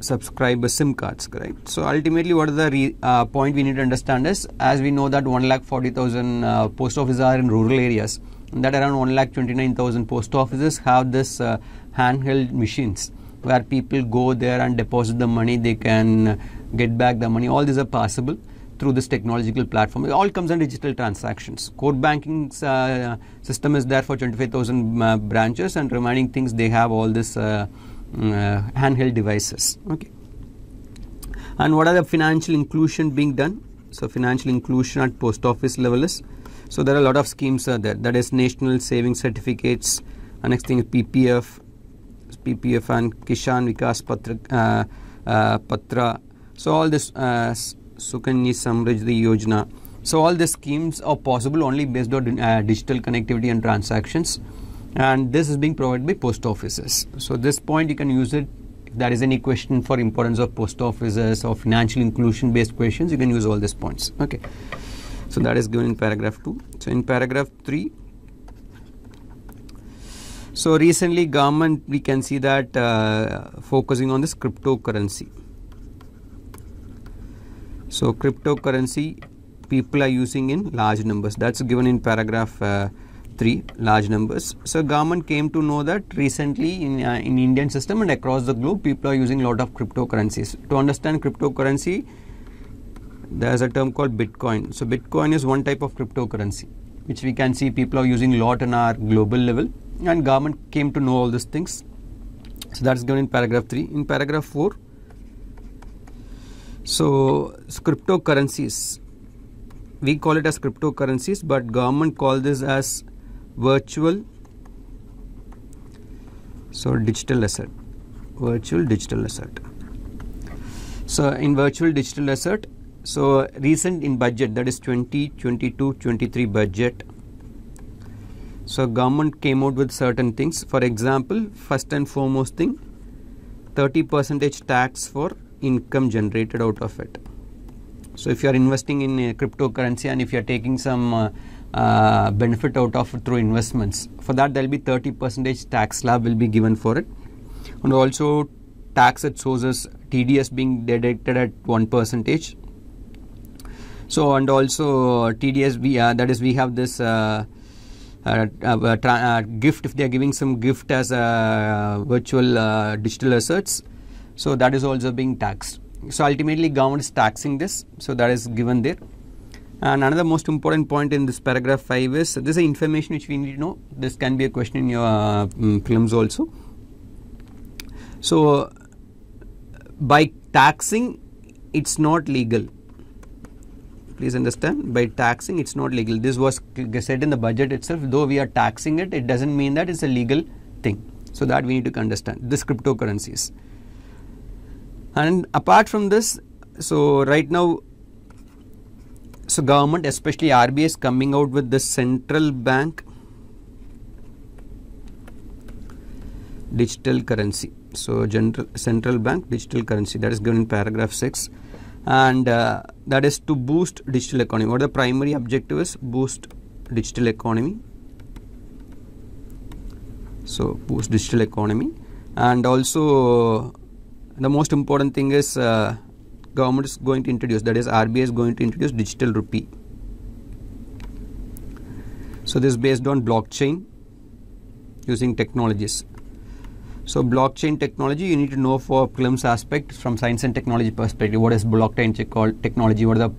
subscriber sim cards correct? So ultimately what is the uh, point we need to understand is as we know that 1 lakh 40,000 uh, post offices are in rural areas that around 1 lakh 29,000 post offices have this uh, handheld machines where people go there and deposit the money. They can get back the money. All these are possible through this technological platform. It all comes on digital transactions. Core banking uh, system is there for 25,000 uh, branches and remaining things they have all this uh, mm, uh, handheld devices. Okay. And what are the financial inclusion being done? So financial inclusion at post office level is so there are a lot of schemes there. That is national saving certificates. And next thing is PPF, PPF and Kisan Vikas Patra. Uh, uh, Patra. So all this uh, Sukanya Samriddhi Yojana. So all these schemes are possible only based on uh, digital connectivity and transactions. And this is being provided by post offices. So this point you can use it if there is any question for importance of post offices or financial inclusion based questions, you can use all these points. Okay. So that is given in paragraph 2. So in paragraph 3, so recently government we can see that uh, focusing on this cryptocurrency. So cryptocurrency people are using in large numbers. That's given in paragraph uh, 3 large numbers. So government came to know that recently in, uh, in Indian system and across the globe people are using a lot of cryptocurrencies. To understand cryptocurrency there is a term called Bitcoin. So Bitcoin is one type of cryptocurrency which we can see people are using a lot in our global level and government came to know all these things. So that's given in paragraph 3. In paragraph 4 so cryptocurrencies. We call it as cryptocurrencies but government call this as virtual. So digital asset. Virtual digital asset. So in virtual digital asset so recent in budget that is 2022 23 budget. So government came out with certain things. For example first and foremost thing 30 percentage tax for income generated out of it so if you are investing in a cryptocurrency and if you are taking some uh, uh, benefit out of it through investments, for that there will be 30 percentage tax slab will be given for it, and also tax at sources TDS being deducted at one percentage. So and also TDS we uh, that is we have this. Uh, uh, uh, uh, gift if they are giving some gift as virtual digital assets so that is also being taxed. So ultimately government is taxing this. So that is given there. And another most important point in this paragraph 5 is this is information which we need to know. This can be a question in your uh, mm, prelims also. So by taxing it's not legal. Please understand. By taxing it's not legal. This was said in the budget itself. Though we are taxing it it doesn't mean that it's a legal thing. So that we need to understand. This cryptocurrencies and apart from this so right now so government especially RBI is coming out with the central bank digital currency. So general central bank digital currency that is given in paragraph 6 and uh, that is to boost digital economy. What the primary objective is? Boost digital economy. So boost digital economy. And also the most important thing is uh, government is going to introduce that is RBI is going to introduce digital rupee. So this is based on blockchain using technologies. So blockchain technology you need to know for prelims aspect from science and technology perspective what is blockchain called technology what are the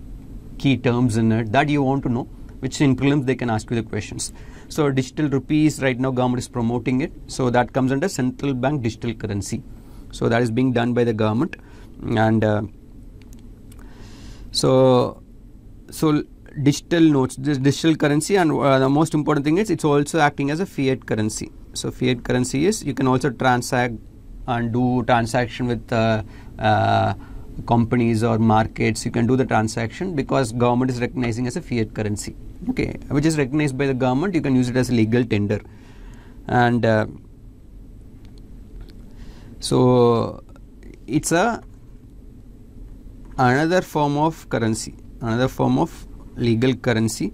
key terms in it that you want to know which in prelims they can ask you the questions. So digital rupees right now government is promoting it so that comes under central bank digital currency. So that is being done by the government, and uh, so so digital notes, this digital currency, and uh, the most important thing is it's also acting as a fiat currency. So fiat currency is you can also transact and do transaction with uh, uh, companies or markets. You can do the transaction because government is recognizing as a fiat currency. Okay, which is recognized by the government. You can use it as a legal tender, and uh, so it's a another form of currency another form of legal currency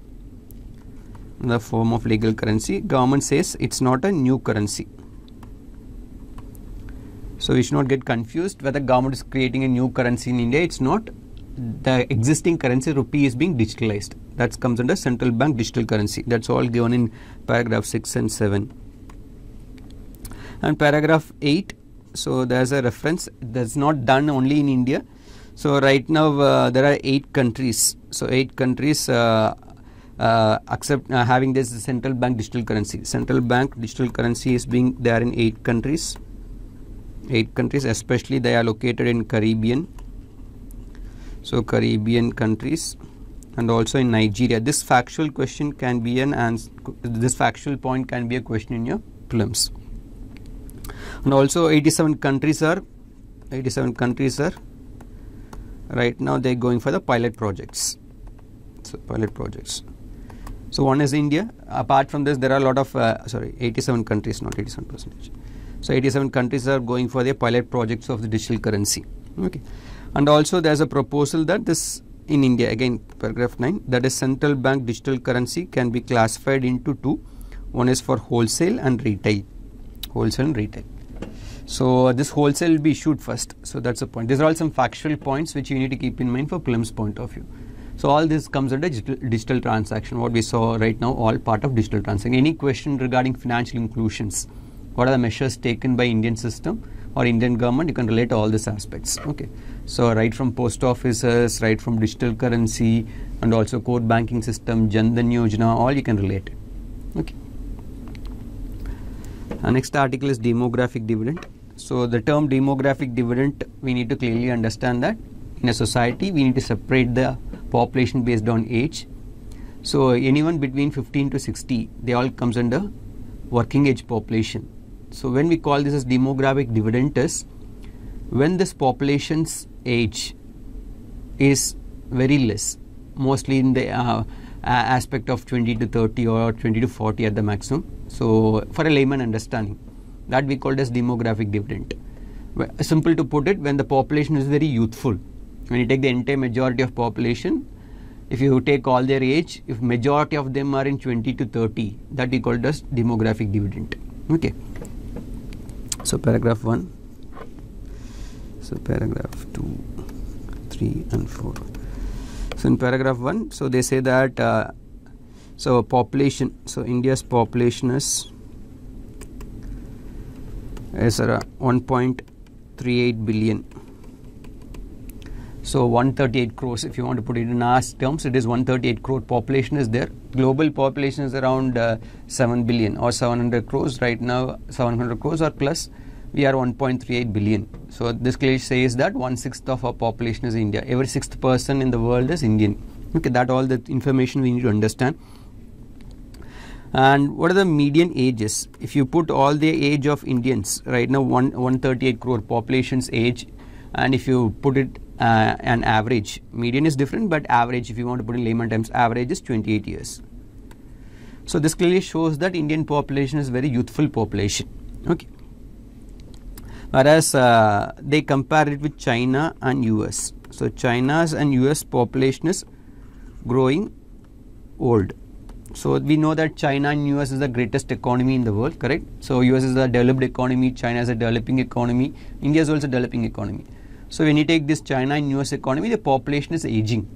the form of legal currency. Government says it's not a new currency. So we should not get confused whether government is creating a new currency in india. It's not. The existing currency rupee is being digitalized. That comes under central bank digital currency. That's all given in paragraph 6 and 7 and paragraph 8 so there's a reference that's not done only in India So right now uh, there are eight countries. So eight countries uh, uh, accept uh, having this central bank digital currency. Central bank digital currency is being there in eight countries. Eight countries, especially they are located in Caribbean. So Caribbean countries and also in Nigeria. This factual question can be an answer. This factual point can be a question in your prelims. And also 87 countries are 87 countries are right now they're going for the pilot projects. So pilot projects. So one is India. Apart from this, there are a lot of uh, sorry, 87 countries, not 87 percentage. So 87 countries are going for their pilot projects of the digital currency. Okay, and also there's a proposal that this in India again paragraph 9 that is central bank digital currency can be classified into two. One is for wholesale and retail. Wholesale and retail. So uh, this wholesale will be issued first. So that's the point. These are all some factual points which you need to keep in mind for prelims point of view. So all this comes under digital, digital transaction. What we saw right now, all part of digital transaction. Any question regarding financial inclusions? What are the measures taken by Indian system or Indian government? You can relate all these aspects. Okay. So right from post offices, right from digital currency, and also core banking system, Jan Dhan Yojana, all you can relate. Okay. Our next article is demographic dividend. So the term demographic dividend, we need to clearly understand that in a society we need to separate the population based on age. So anyone between 15 to 60, they all comes under working age population. So when we call this as demographic dividend is when this population's age is very less, mostly in the uh, aspect of 20 to 30 or 20 to 40 at the maximum. So for a layman understanding, that we called as demographic dividend. Simple to put it, when the population is very youthful, when you take the entire majority of population, if you take all their age, if majority of them are in 20 to 30, that we called as demographic dividend. Okay. So paragraph 1. So paragraph 2, 3 and 4. So in paragraph 1, so they say that uh, so population, so India's population is is around 1.38 billion. So 138 crores, if you want to put it in our terms, it is 138 crore population is there. Global population is around uh, 7 billion or 700 crores right now, 700 crores or plus. We are 1.38 billion. So this clearly says that one sixth of our population is India. Every sixth person in the world is Indian. Okay, that all the information we need to understand and what are the median ages? If you put all the age of indians right now one 138 crore population's age and if you put it uh, an average median is different but average if you want to put in layman terms average is 28 years. So this clearly shows that indian population is very youthful population okay? Whereas uh, they compare it with china and us so china's and us population is growing old so we know that China and US is the greatest economy in the world, correct? So US is a developed economy, China is a developing economy, India is also a developing economy. So when you take this China and US economy, the population is aging.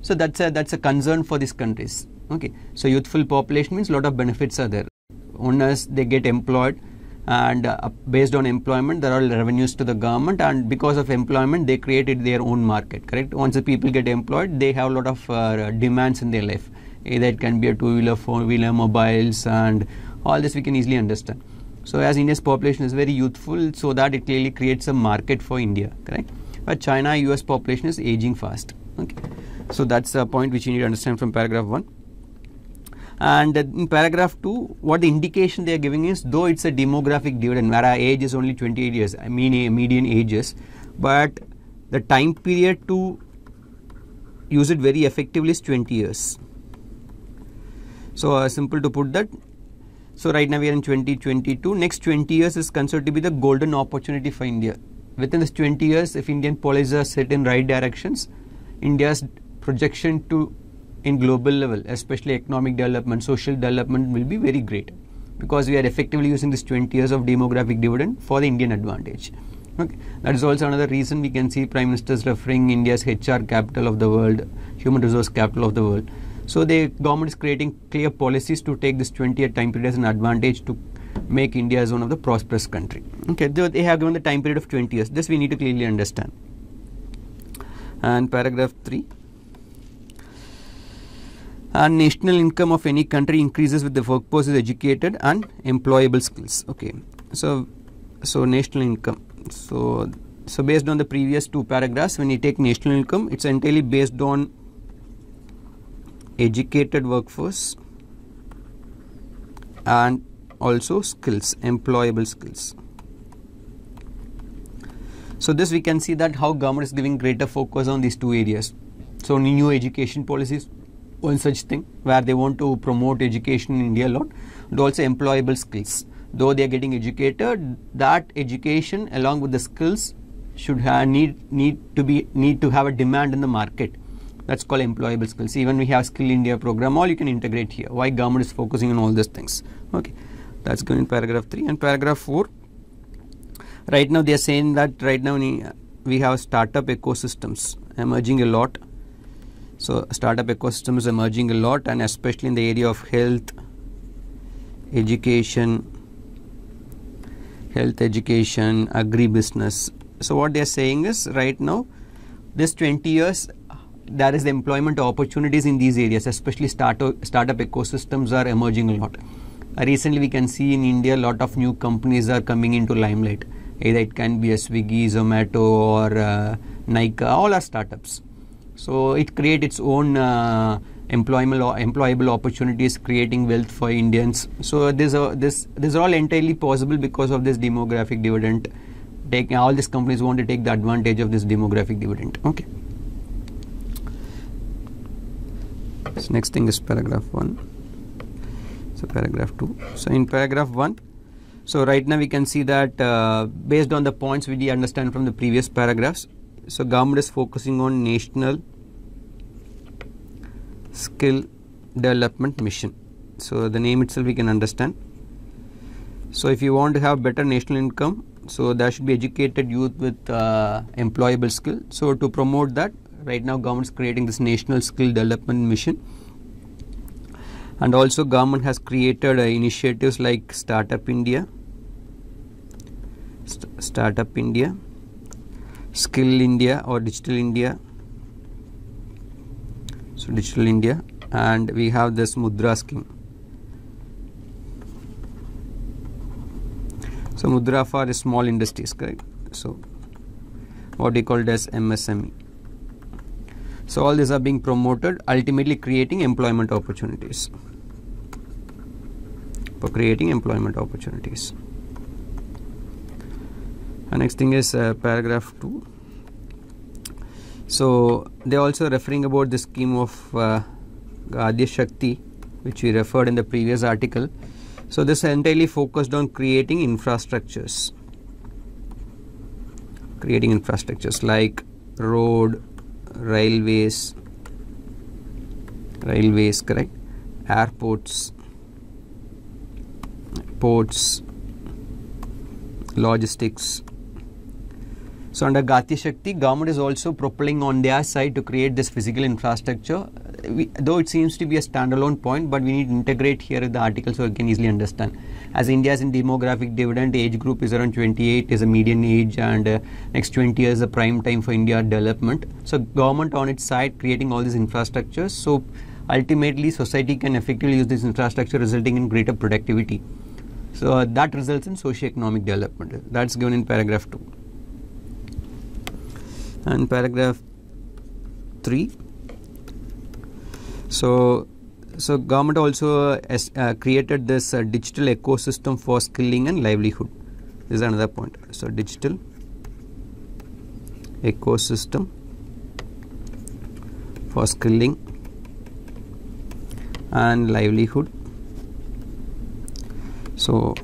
So that's a that's a concern for these countries. Okay. So youthful population means a lot of benefits are there. One is they get employed and uh, based on employment there are revenues to the government and because of employment they created their own market correct once the people get employed they have a lot of uh, demands in their life it can be a two-wheeler, four-wheeler, mobiles and all this we can easily understand. So as India's population is very youthful so that it clearly creates a market for India, correct? But China, US population is aging fast. Okay. So that's a point which you need to understand from paragraph 1. And in paragraph 2, what the indication they are giving is though it's a demographic dividend where our age is only 28 years, I mean eh, median ages, but the time period to use it very effectively is 20 years. So uh, simple to put that. So right now we are in 2022. Next 20 years is considered to be the golden opportunity for India. Within this 20 years, if Indian policies are set in right directions, India's projection to in global level, especially economic development, social development will be very great because we are effectively using this 20 years of demographic dividend for the Indian advantage. Okay. That is also another reason we can see Prime Ministers referring India's HR capital of the world, human resource capital of the world. So the government is creating clear policies to take this 20 year time period as an advantage to make India as one of the prosperous country. Okay, they have given the time period of 20 years. This we need to clearly understand. and paragraph 3 and national income of any country increases with the workforce is educated and employable skills okay so so national income so so based on the previous two paragraphs when you take national income it's entirely based on educated workforce and also skills employable skills so this we can see that how government is giving greater focus on these two areas so new education policies one such thing where they want to promote education in India a lot, and also employable skills. Though they are getting educated, that education along with the skills should have need need to be need to have a demand in the market. That's called employable skills. Even we have Skill India program, all you can integrate here. Why government is focusing on all these things? Okay, that's given in paragraph three and paragraph four. Right now they are saying that right now we have startup ecosystems emerging a lot so startup ecosystem is emerging a lot and especially in the area of health, education, health education, agri-business. So what they are saying is right now this 20 years there is the employment opportunities in these areas especially startup, startup ecosystems are emerging a lot. Uh, recently we can see in India a lot of new companies are coming into limelight either it can be a Swiggy, Zomato or uh, Nykaa all are startups so it creates its own uh, employable employable opportunities, creating wealth for Indians. So this uh, this this is all entirely possible because of this demographic dividend. Taking all these companies want to take the advantage of this demographic dividend. Okay. So next thing is paragraph one. So paragraph two. So in paragraph one. So right now we can see that uh, based on the points we understand from the previous paragraphs, so government is focusing on national skill development mission so the name itself we can understand so if you want to have better national income so there should be educated youth with uh, employable skill so to promote that right now government is creating this national skill development mission. And also government has created uh, initiatives like startup india. St startup india. Skill india or digital india. So digital india. And we have this mudra scheme. So mudra for small industries correct? So what we called as msme so all these are being promoted ultimately creating employment opportunities. For creating employment opportunities. And next thing is uh, paragraph 2 so they also referring about the scheme of uh, Shakti which we referred in the previous article. So this entirely focused on creating infrastructures. Creating infrastructures like road railways railways correct airports ports logistics so under Gati Shakti, government is also propelling on their side to create this physical infrastructure. We, though it seems to be a standalone point, but we need to integrate here in the article so we can easily understand. As India is in demographic dividend, age group is around 28 is a median age and uh, next 20 years a prime time for India development. So government on its side creating all these infrastructures. So ultimately society can effectively use this infrastructure resulting in greater productivity. So uh, that results in socio-economic development. That's given in paragraph 2 and paragraph 3 so so government also has uh, created this uh, digital ecosystem for skilling and livelihood. This is another point. So digital ecosystem for skilling and livelihood. So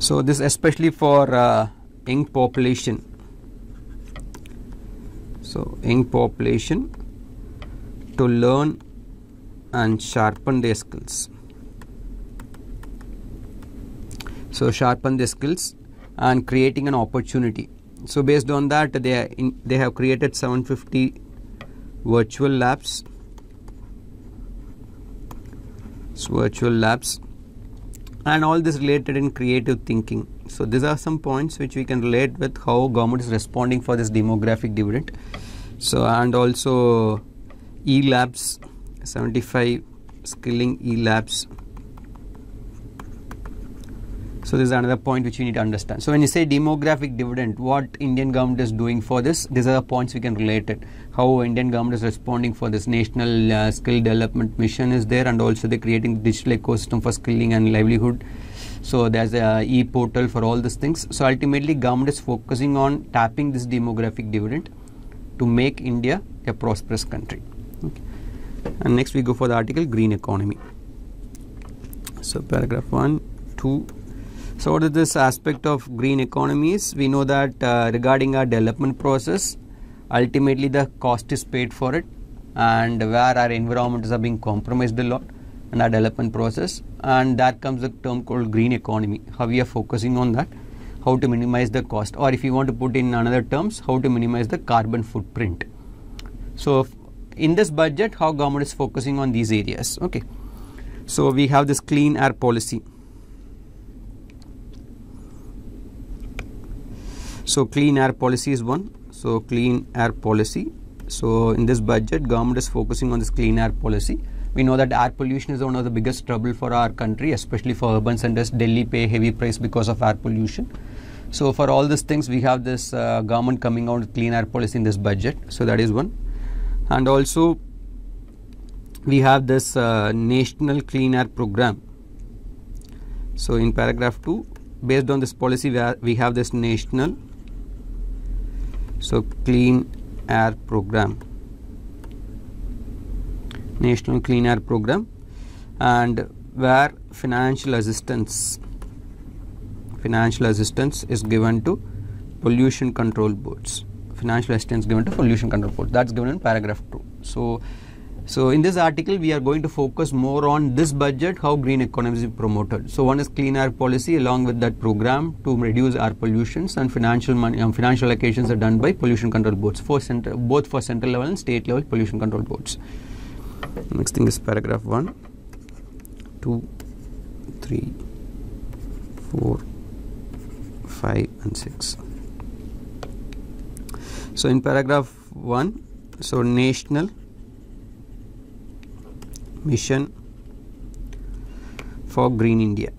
so this especially for uh, young population. So young population to learn and sharpen their skills. So sharpen their skills and creating an opportunity. So based on that they in, they have created 750 virtual labs. So virtual labs. And all this related in creative thinking so these are some points which we can relate with how government is responding for this demographic dividend so and also e-labs 75 skilling e-labs so this is another point which you need to understand. So when you say demographic dividend, what Indian government is doing for this, these are the points we can relate it. How Indian government is responding for this national uh, skill development mission is there and also they're creating digital ecosystem for skilling and livelihood. So there's a e-portal for all these things. So ultimately government is focusing on tapping this demographic dividend to make India a prosperous country. Okay. And next we go for the article green economy. So paragraph 1, 2, so what is this aspect of green economies? We know that uh, regarding our development process, ultimately the cost is paid for it and where our environments are being compromised a lot in our development process and that comes the term called green economy. How we are focusing on that, how to minimize the cost or if you want to put in another terms, how to minimize the carbon footprint. So in this budget, how government is focusing on these areas. Okay. So we have this clean air policy so clean air policy is one so clean air policy so in this budget government is focusing on this clean air policy we know that air pollution is one of the biggest trouble for our country especially for urban centers. Delhi pay heavy price because of air pollution. So for all these things we have this uh, government coming out with clean air policy in this budget. So that is one. And also we have this uh, national clean air program. So in paragraph 2 based on this policy we, we have this national so clean air program national clean air program and where financial assistance financial assistance is given to pollution control boards financial assistance given to pollution control boards that's given in paragraph 2 so so in this article, we are going to focus more on this budget, how green economy is promoted. So one is clean air policy along with that program to reduce air pollutions and financial money, um, financial allocations are done by pollution control boards for center, both for central level and state level pollution control boards. Next thing is paragraph 1, 2, 3, 4, 5 and 6. So in paragraph 1, so national mission for green india.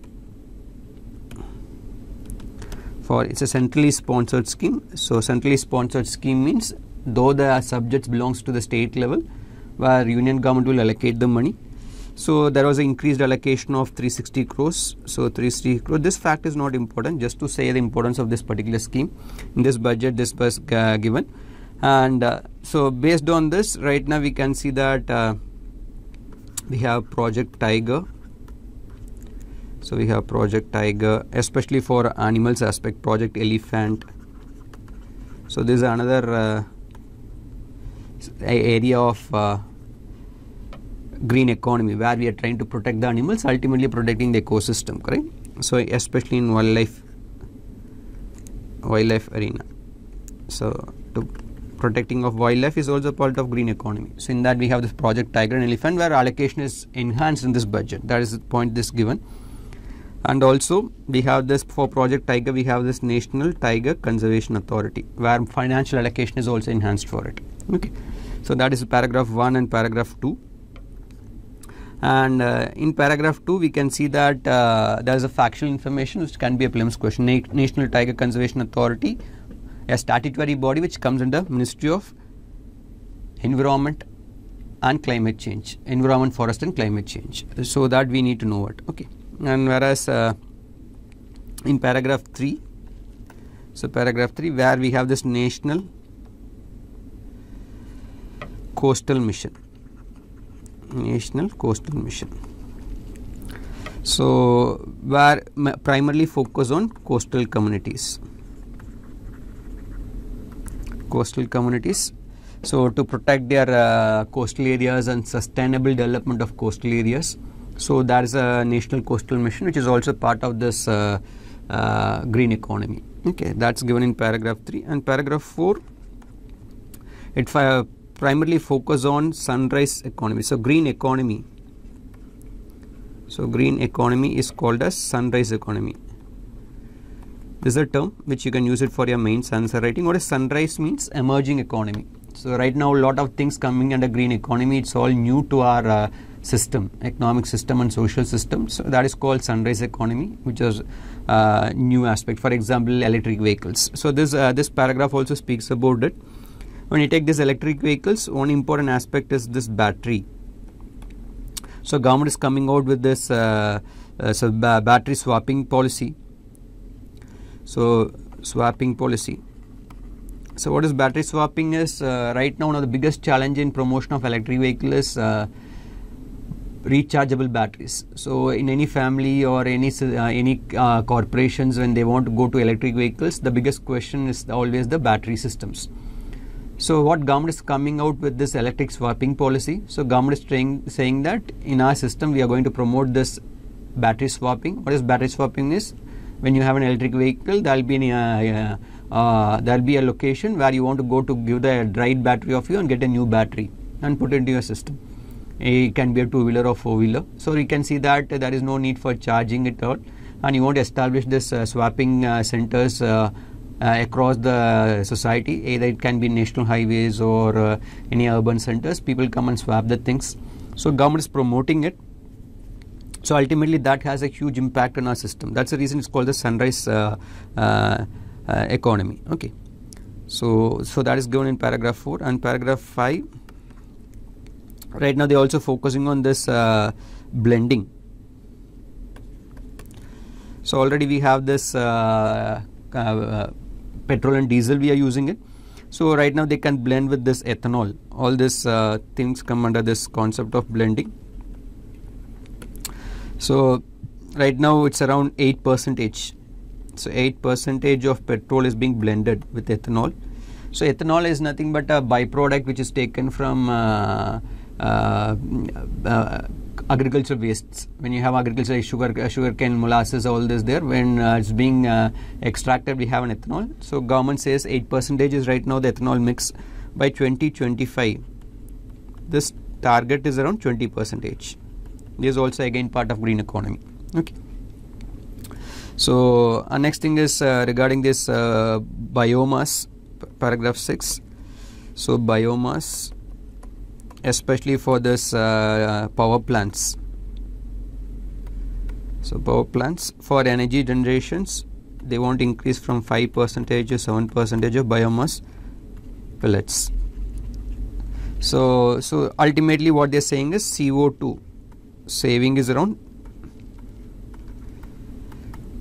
For it's a centrally sponsored scheme. So centrally sponsored scheme means though the subjects belongs to the state level where union government will allocate the money. So there was an increased allocation of 360 crores. So 360 crores. This fact is not important just to say the importance of this particular scheme in this budget this was uh, given. And uh, so based on this right now we can see that uh, we have project tiger. So we have project tiger especially for animals aspect project elephant. So this is another uh, area of uh, green economy where we are trying to protect the animals ultimately protecting the ecosystem correct so especially in wildlife wildlife arena so to protecting of wildlife is also part of green economy. So in that we have this project Tiger and Elephant where allocation is enhanced in this budget. That is the point this given. And also we have this for project Tiger we have this National Tiger Conservation Authority where financial allocation is also enhanced for it. Okay. So that is paragraph 1 and paragraph 2 and uh, in paragraph 2 we can see that uh, there is a factual information which can be a prelims question Na national tiger conservation authority a statutory body which comes under Ministry of Environment and Climate Change, Environment, Forest and Climate Change. So that we need to know it. Okay. And whereas uh, in paragraph 3, so paragraph 3 where we have this National Coastal Mission. National Coastal Mission. So, where primarily focus on coastal communities coastal communities. So, to protect their uh, coastal areas and sustainable development of coastal areas. So, there is a national coastal mission which is also part of this uh, uh, green economy. Okay, that's given in paragraph 3 and paragraph 4 it primarily focus on sunrise economy. So, green economy So green economy is called as sunrise economy. This is a term which you can use it for your mains answer writing. What is sunrise means emerging economy. So right now a lot of things coming under green economy. It's all new to our uh, system, economic system and social system. So that is called sunrise economy, which is uh, new aspect. For example, electric vehicles. So this uh, this paragraph also speaks about it. When you take these electric vehicles, one important aspect is this battery. So government is coming out with this uh, uh, so ba battery swapping policy so swapping policy. So what is battery swapping is uh, right now one of the biggest challenge in promotion of electric vehicle is uh, rechargeable batteries. So in any family or any uh, any uh, corporations when they want to go to electric vehicles, the biggest question is always the battery systems. So what government is coming out with this electric swapping policy? So government is saying, saying that in our system we are going to promote this battery swapping. What is battery swapping is when you have an electric vehicle there will be any, uh, uh, there will be a location where you want to go to give the dried battery of you and get a new battery and put it into your system it can be a two wheeler or four wheeler so you can see that there is no need for charging it out and you want to establish this uh, swapping uh, centers uh, uh, across the society either it can be national highways or any urban centers people come and swap the things so government is promoting it so ultimately, that has a huge impact on our system. That's the reason it's called the sunrise uh, uh, uh, economy. Okay. So, so that is given in paragraph 4 and paragraph 5. Right now, they're also focusing on this uh, blending. So already we have this uh, uh, petrol and diesel. We are using it. So right now they can blend with this ethanol. All these things come under this concept of blending so right now it's around 8 percentage. So 8 percentage of petrol is being blended with ethanol. So ethanol is nothing but a byproduct which is taken from uh, uh, uh, wastes. When you have agricultural sugar, uh, sugar cane, molasses, all this there, when uh, it's being uh, extracted, we have an ethanol. So government says 8 percentage is right now the ethanol mix. By 2025, this target is around 20 percentage this is also again part of green economy okay so our next thing is uh, regarding this biomass paragraph 6 so biomass especially for this uh, power plants so power plants for energy generations they want to increase from 5 percentage to 7 percentage of biomass pellets so so ultimately what they're saying is co2 saving is around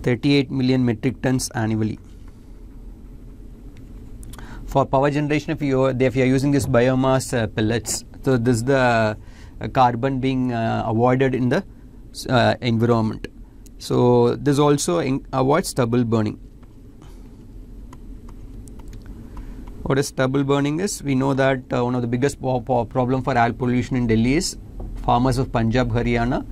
38 million metric tons annually. For power generation, if you if you are using this biomass uh, pellets, so this is the uh, carbon being uh, avoided in the uh, environment. So this also avoids stubble burning. What is stubble burning is? We know that uh, one of the biggest problem for air pollution in Delhi is farmers of Punjab, Haryana,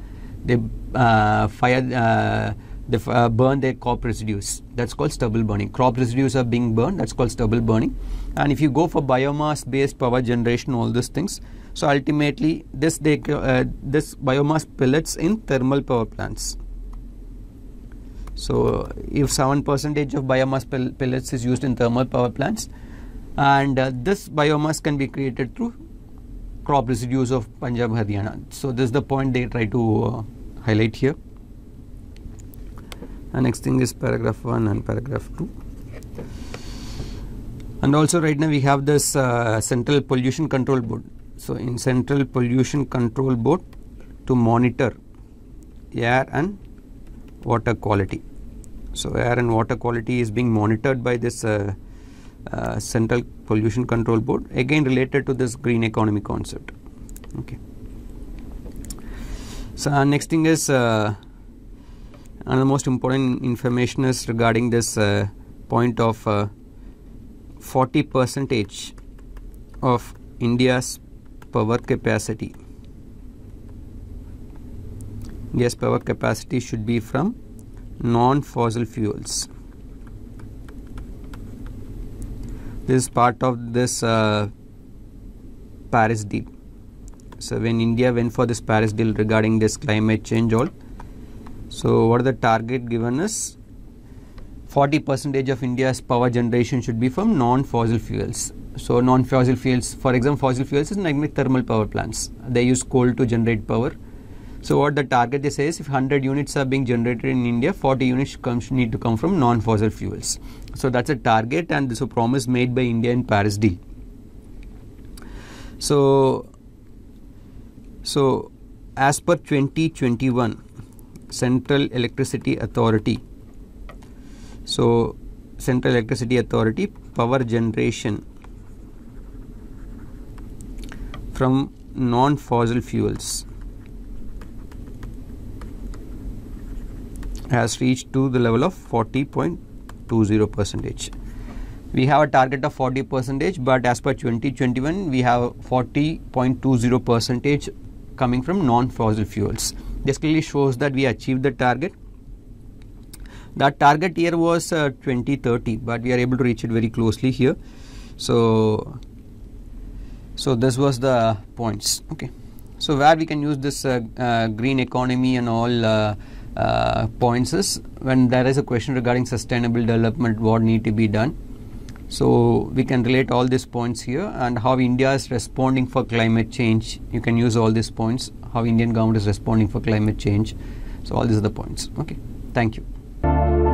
they uh, fire, uh, they burn their crop residues. That's called stubble burning. Crop residues are being burned. That's called stubble burning. And if you go for biomass-based power generation, all these things, so ultimately this they uh, this biomass pellets in thermal power plants. So if seven percentage of biomass pellets is used in thermal power plants, and uh, this biomass can be created through crop residues of Punjab Haryana. So this is the point they try to uh, highlight here. And next thing is paragraph 1 and paragraph 2. And also right now we have this uh, central pollution control board. So in central pollution control board to monitor air and water quality. So air and water quality is being monitored by this uh, uh, central pollution control board again related to this green economy concept okay so next thing is uh, another most important information is regarding this uh, point of uh, 40 percentage of India's power capacity India's power capacity should be from non-fossil fuels this is part of this uh, Paris deal. So when India went for this Paris deal regarding this climate change all, So what are the target given us? 40 percentage of India's power generation should be from non-fossil fuels. So non-fossil fuels, for example, fossil fuels is like thermal power plants. They use coal to generate power. So what the target they say is if 100 units are being generated in India, 40 units comes, need to come from non-fossil fuels. So that's a target and this is a promise made by India in Paris deal. So, so as per 2021 Central Electricity Authority so, Central Electricity Authority power generation from non-fossil fuels has reached to the level of 40.20 percentage. We have a target of 40 percentage, but as per 2021, we have 40.20 percentage coming from non-fossil fuels. This clearly shows that we achieved the target the target year was uh, 2030 but we are able to reach it very closely here so so this was the points. Okay. So where we can use this uh, uh, green economy and all uh, uh, points is when there is a question regarding sustainable development what need to be done. So we can relate all these points here and how India is responding for climate change. You can use all these points how Indian government is responding for climate change. So all these are the points. Okay. Thank you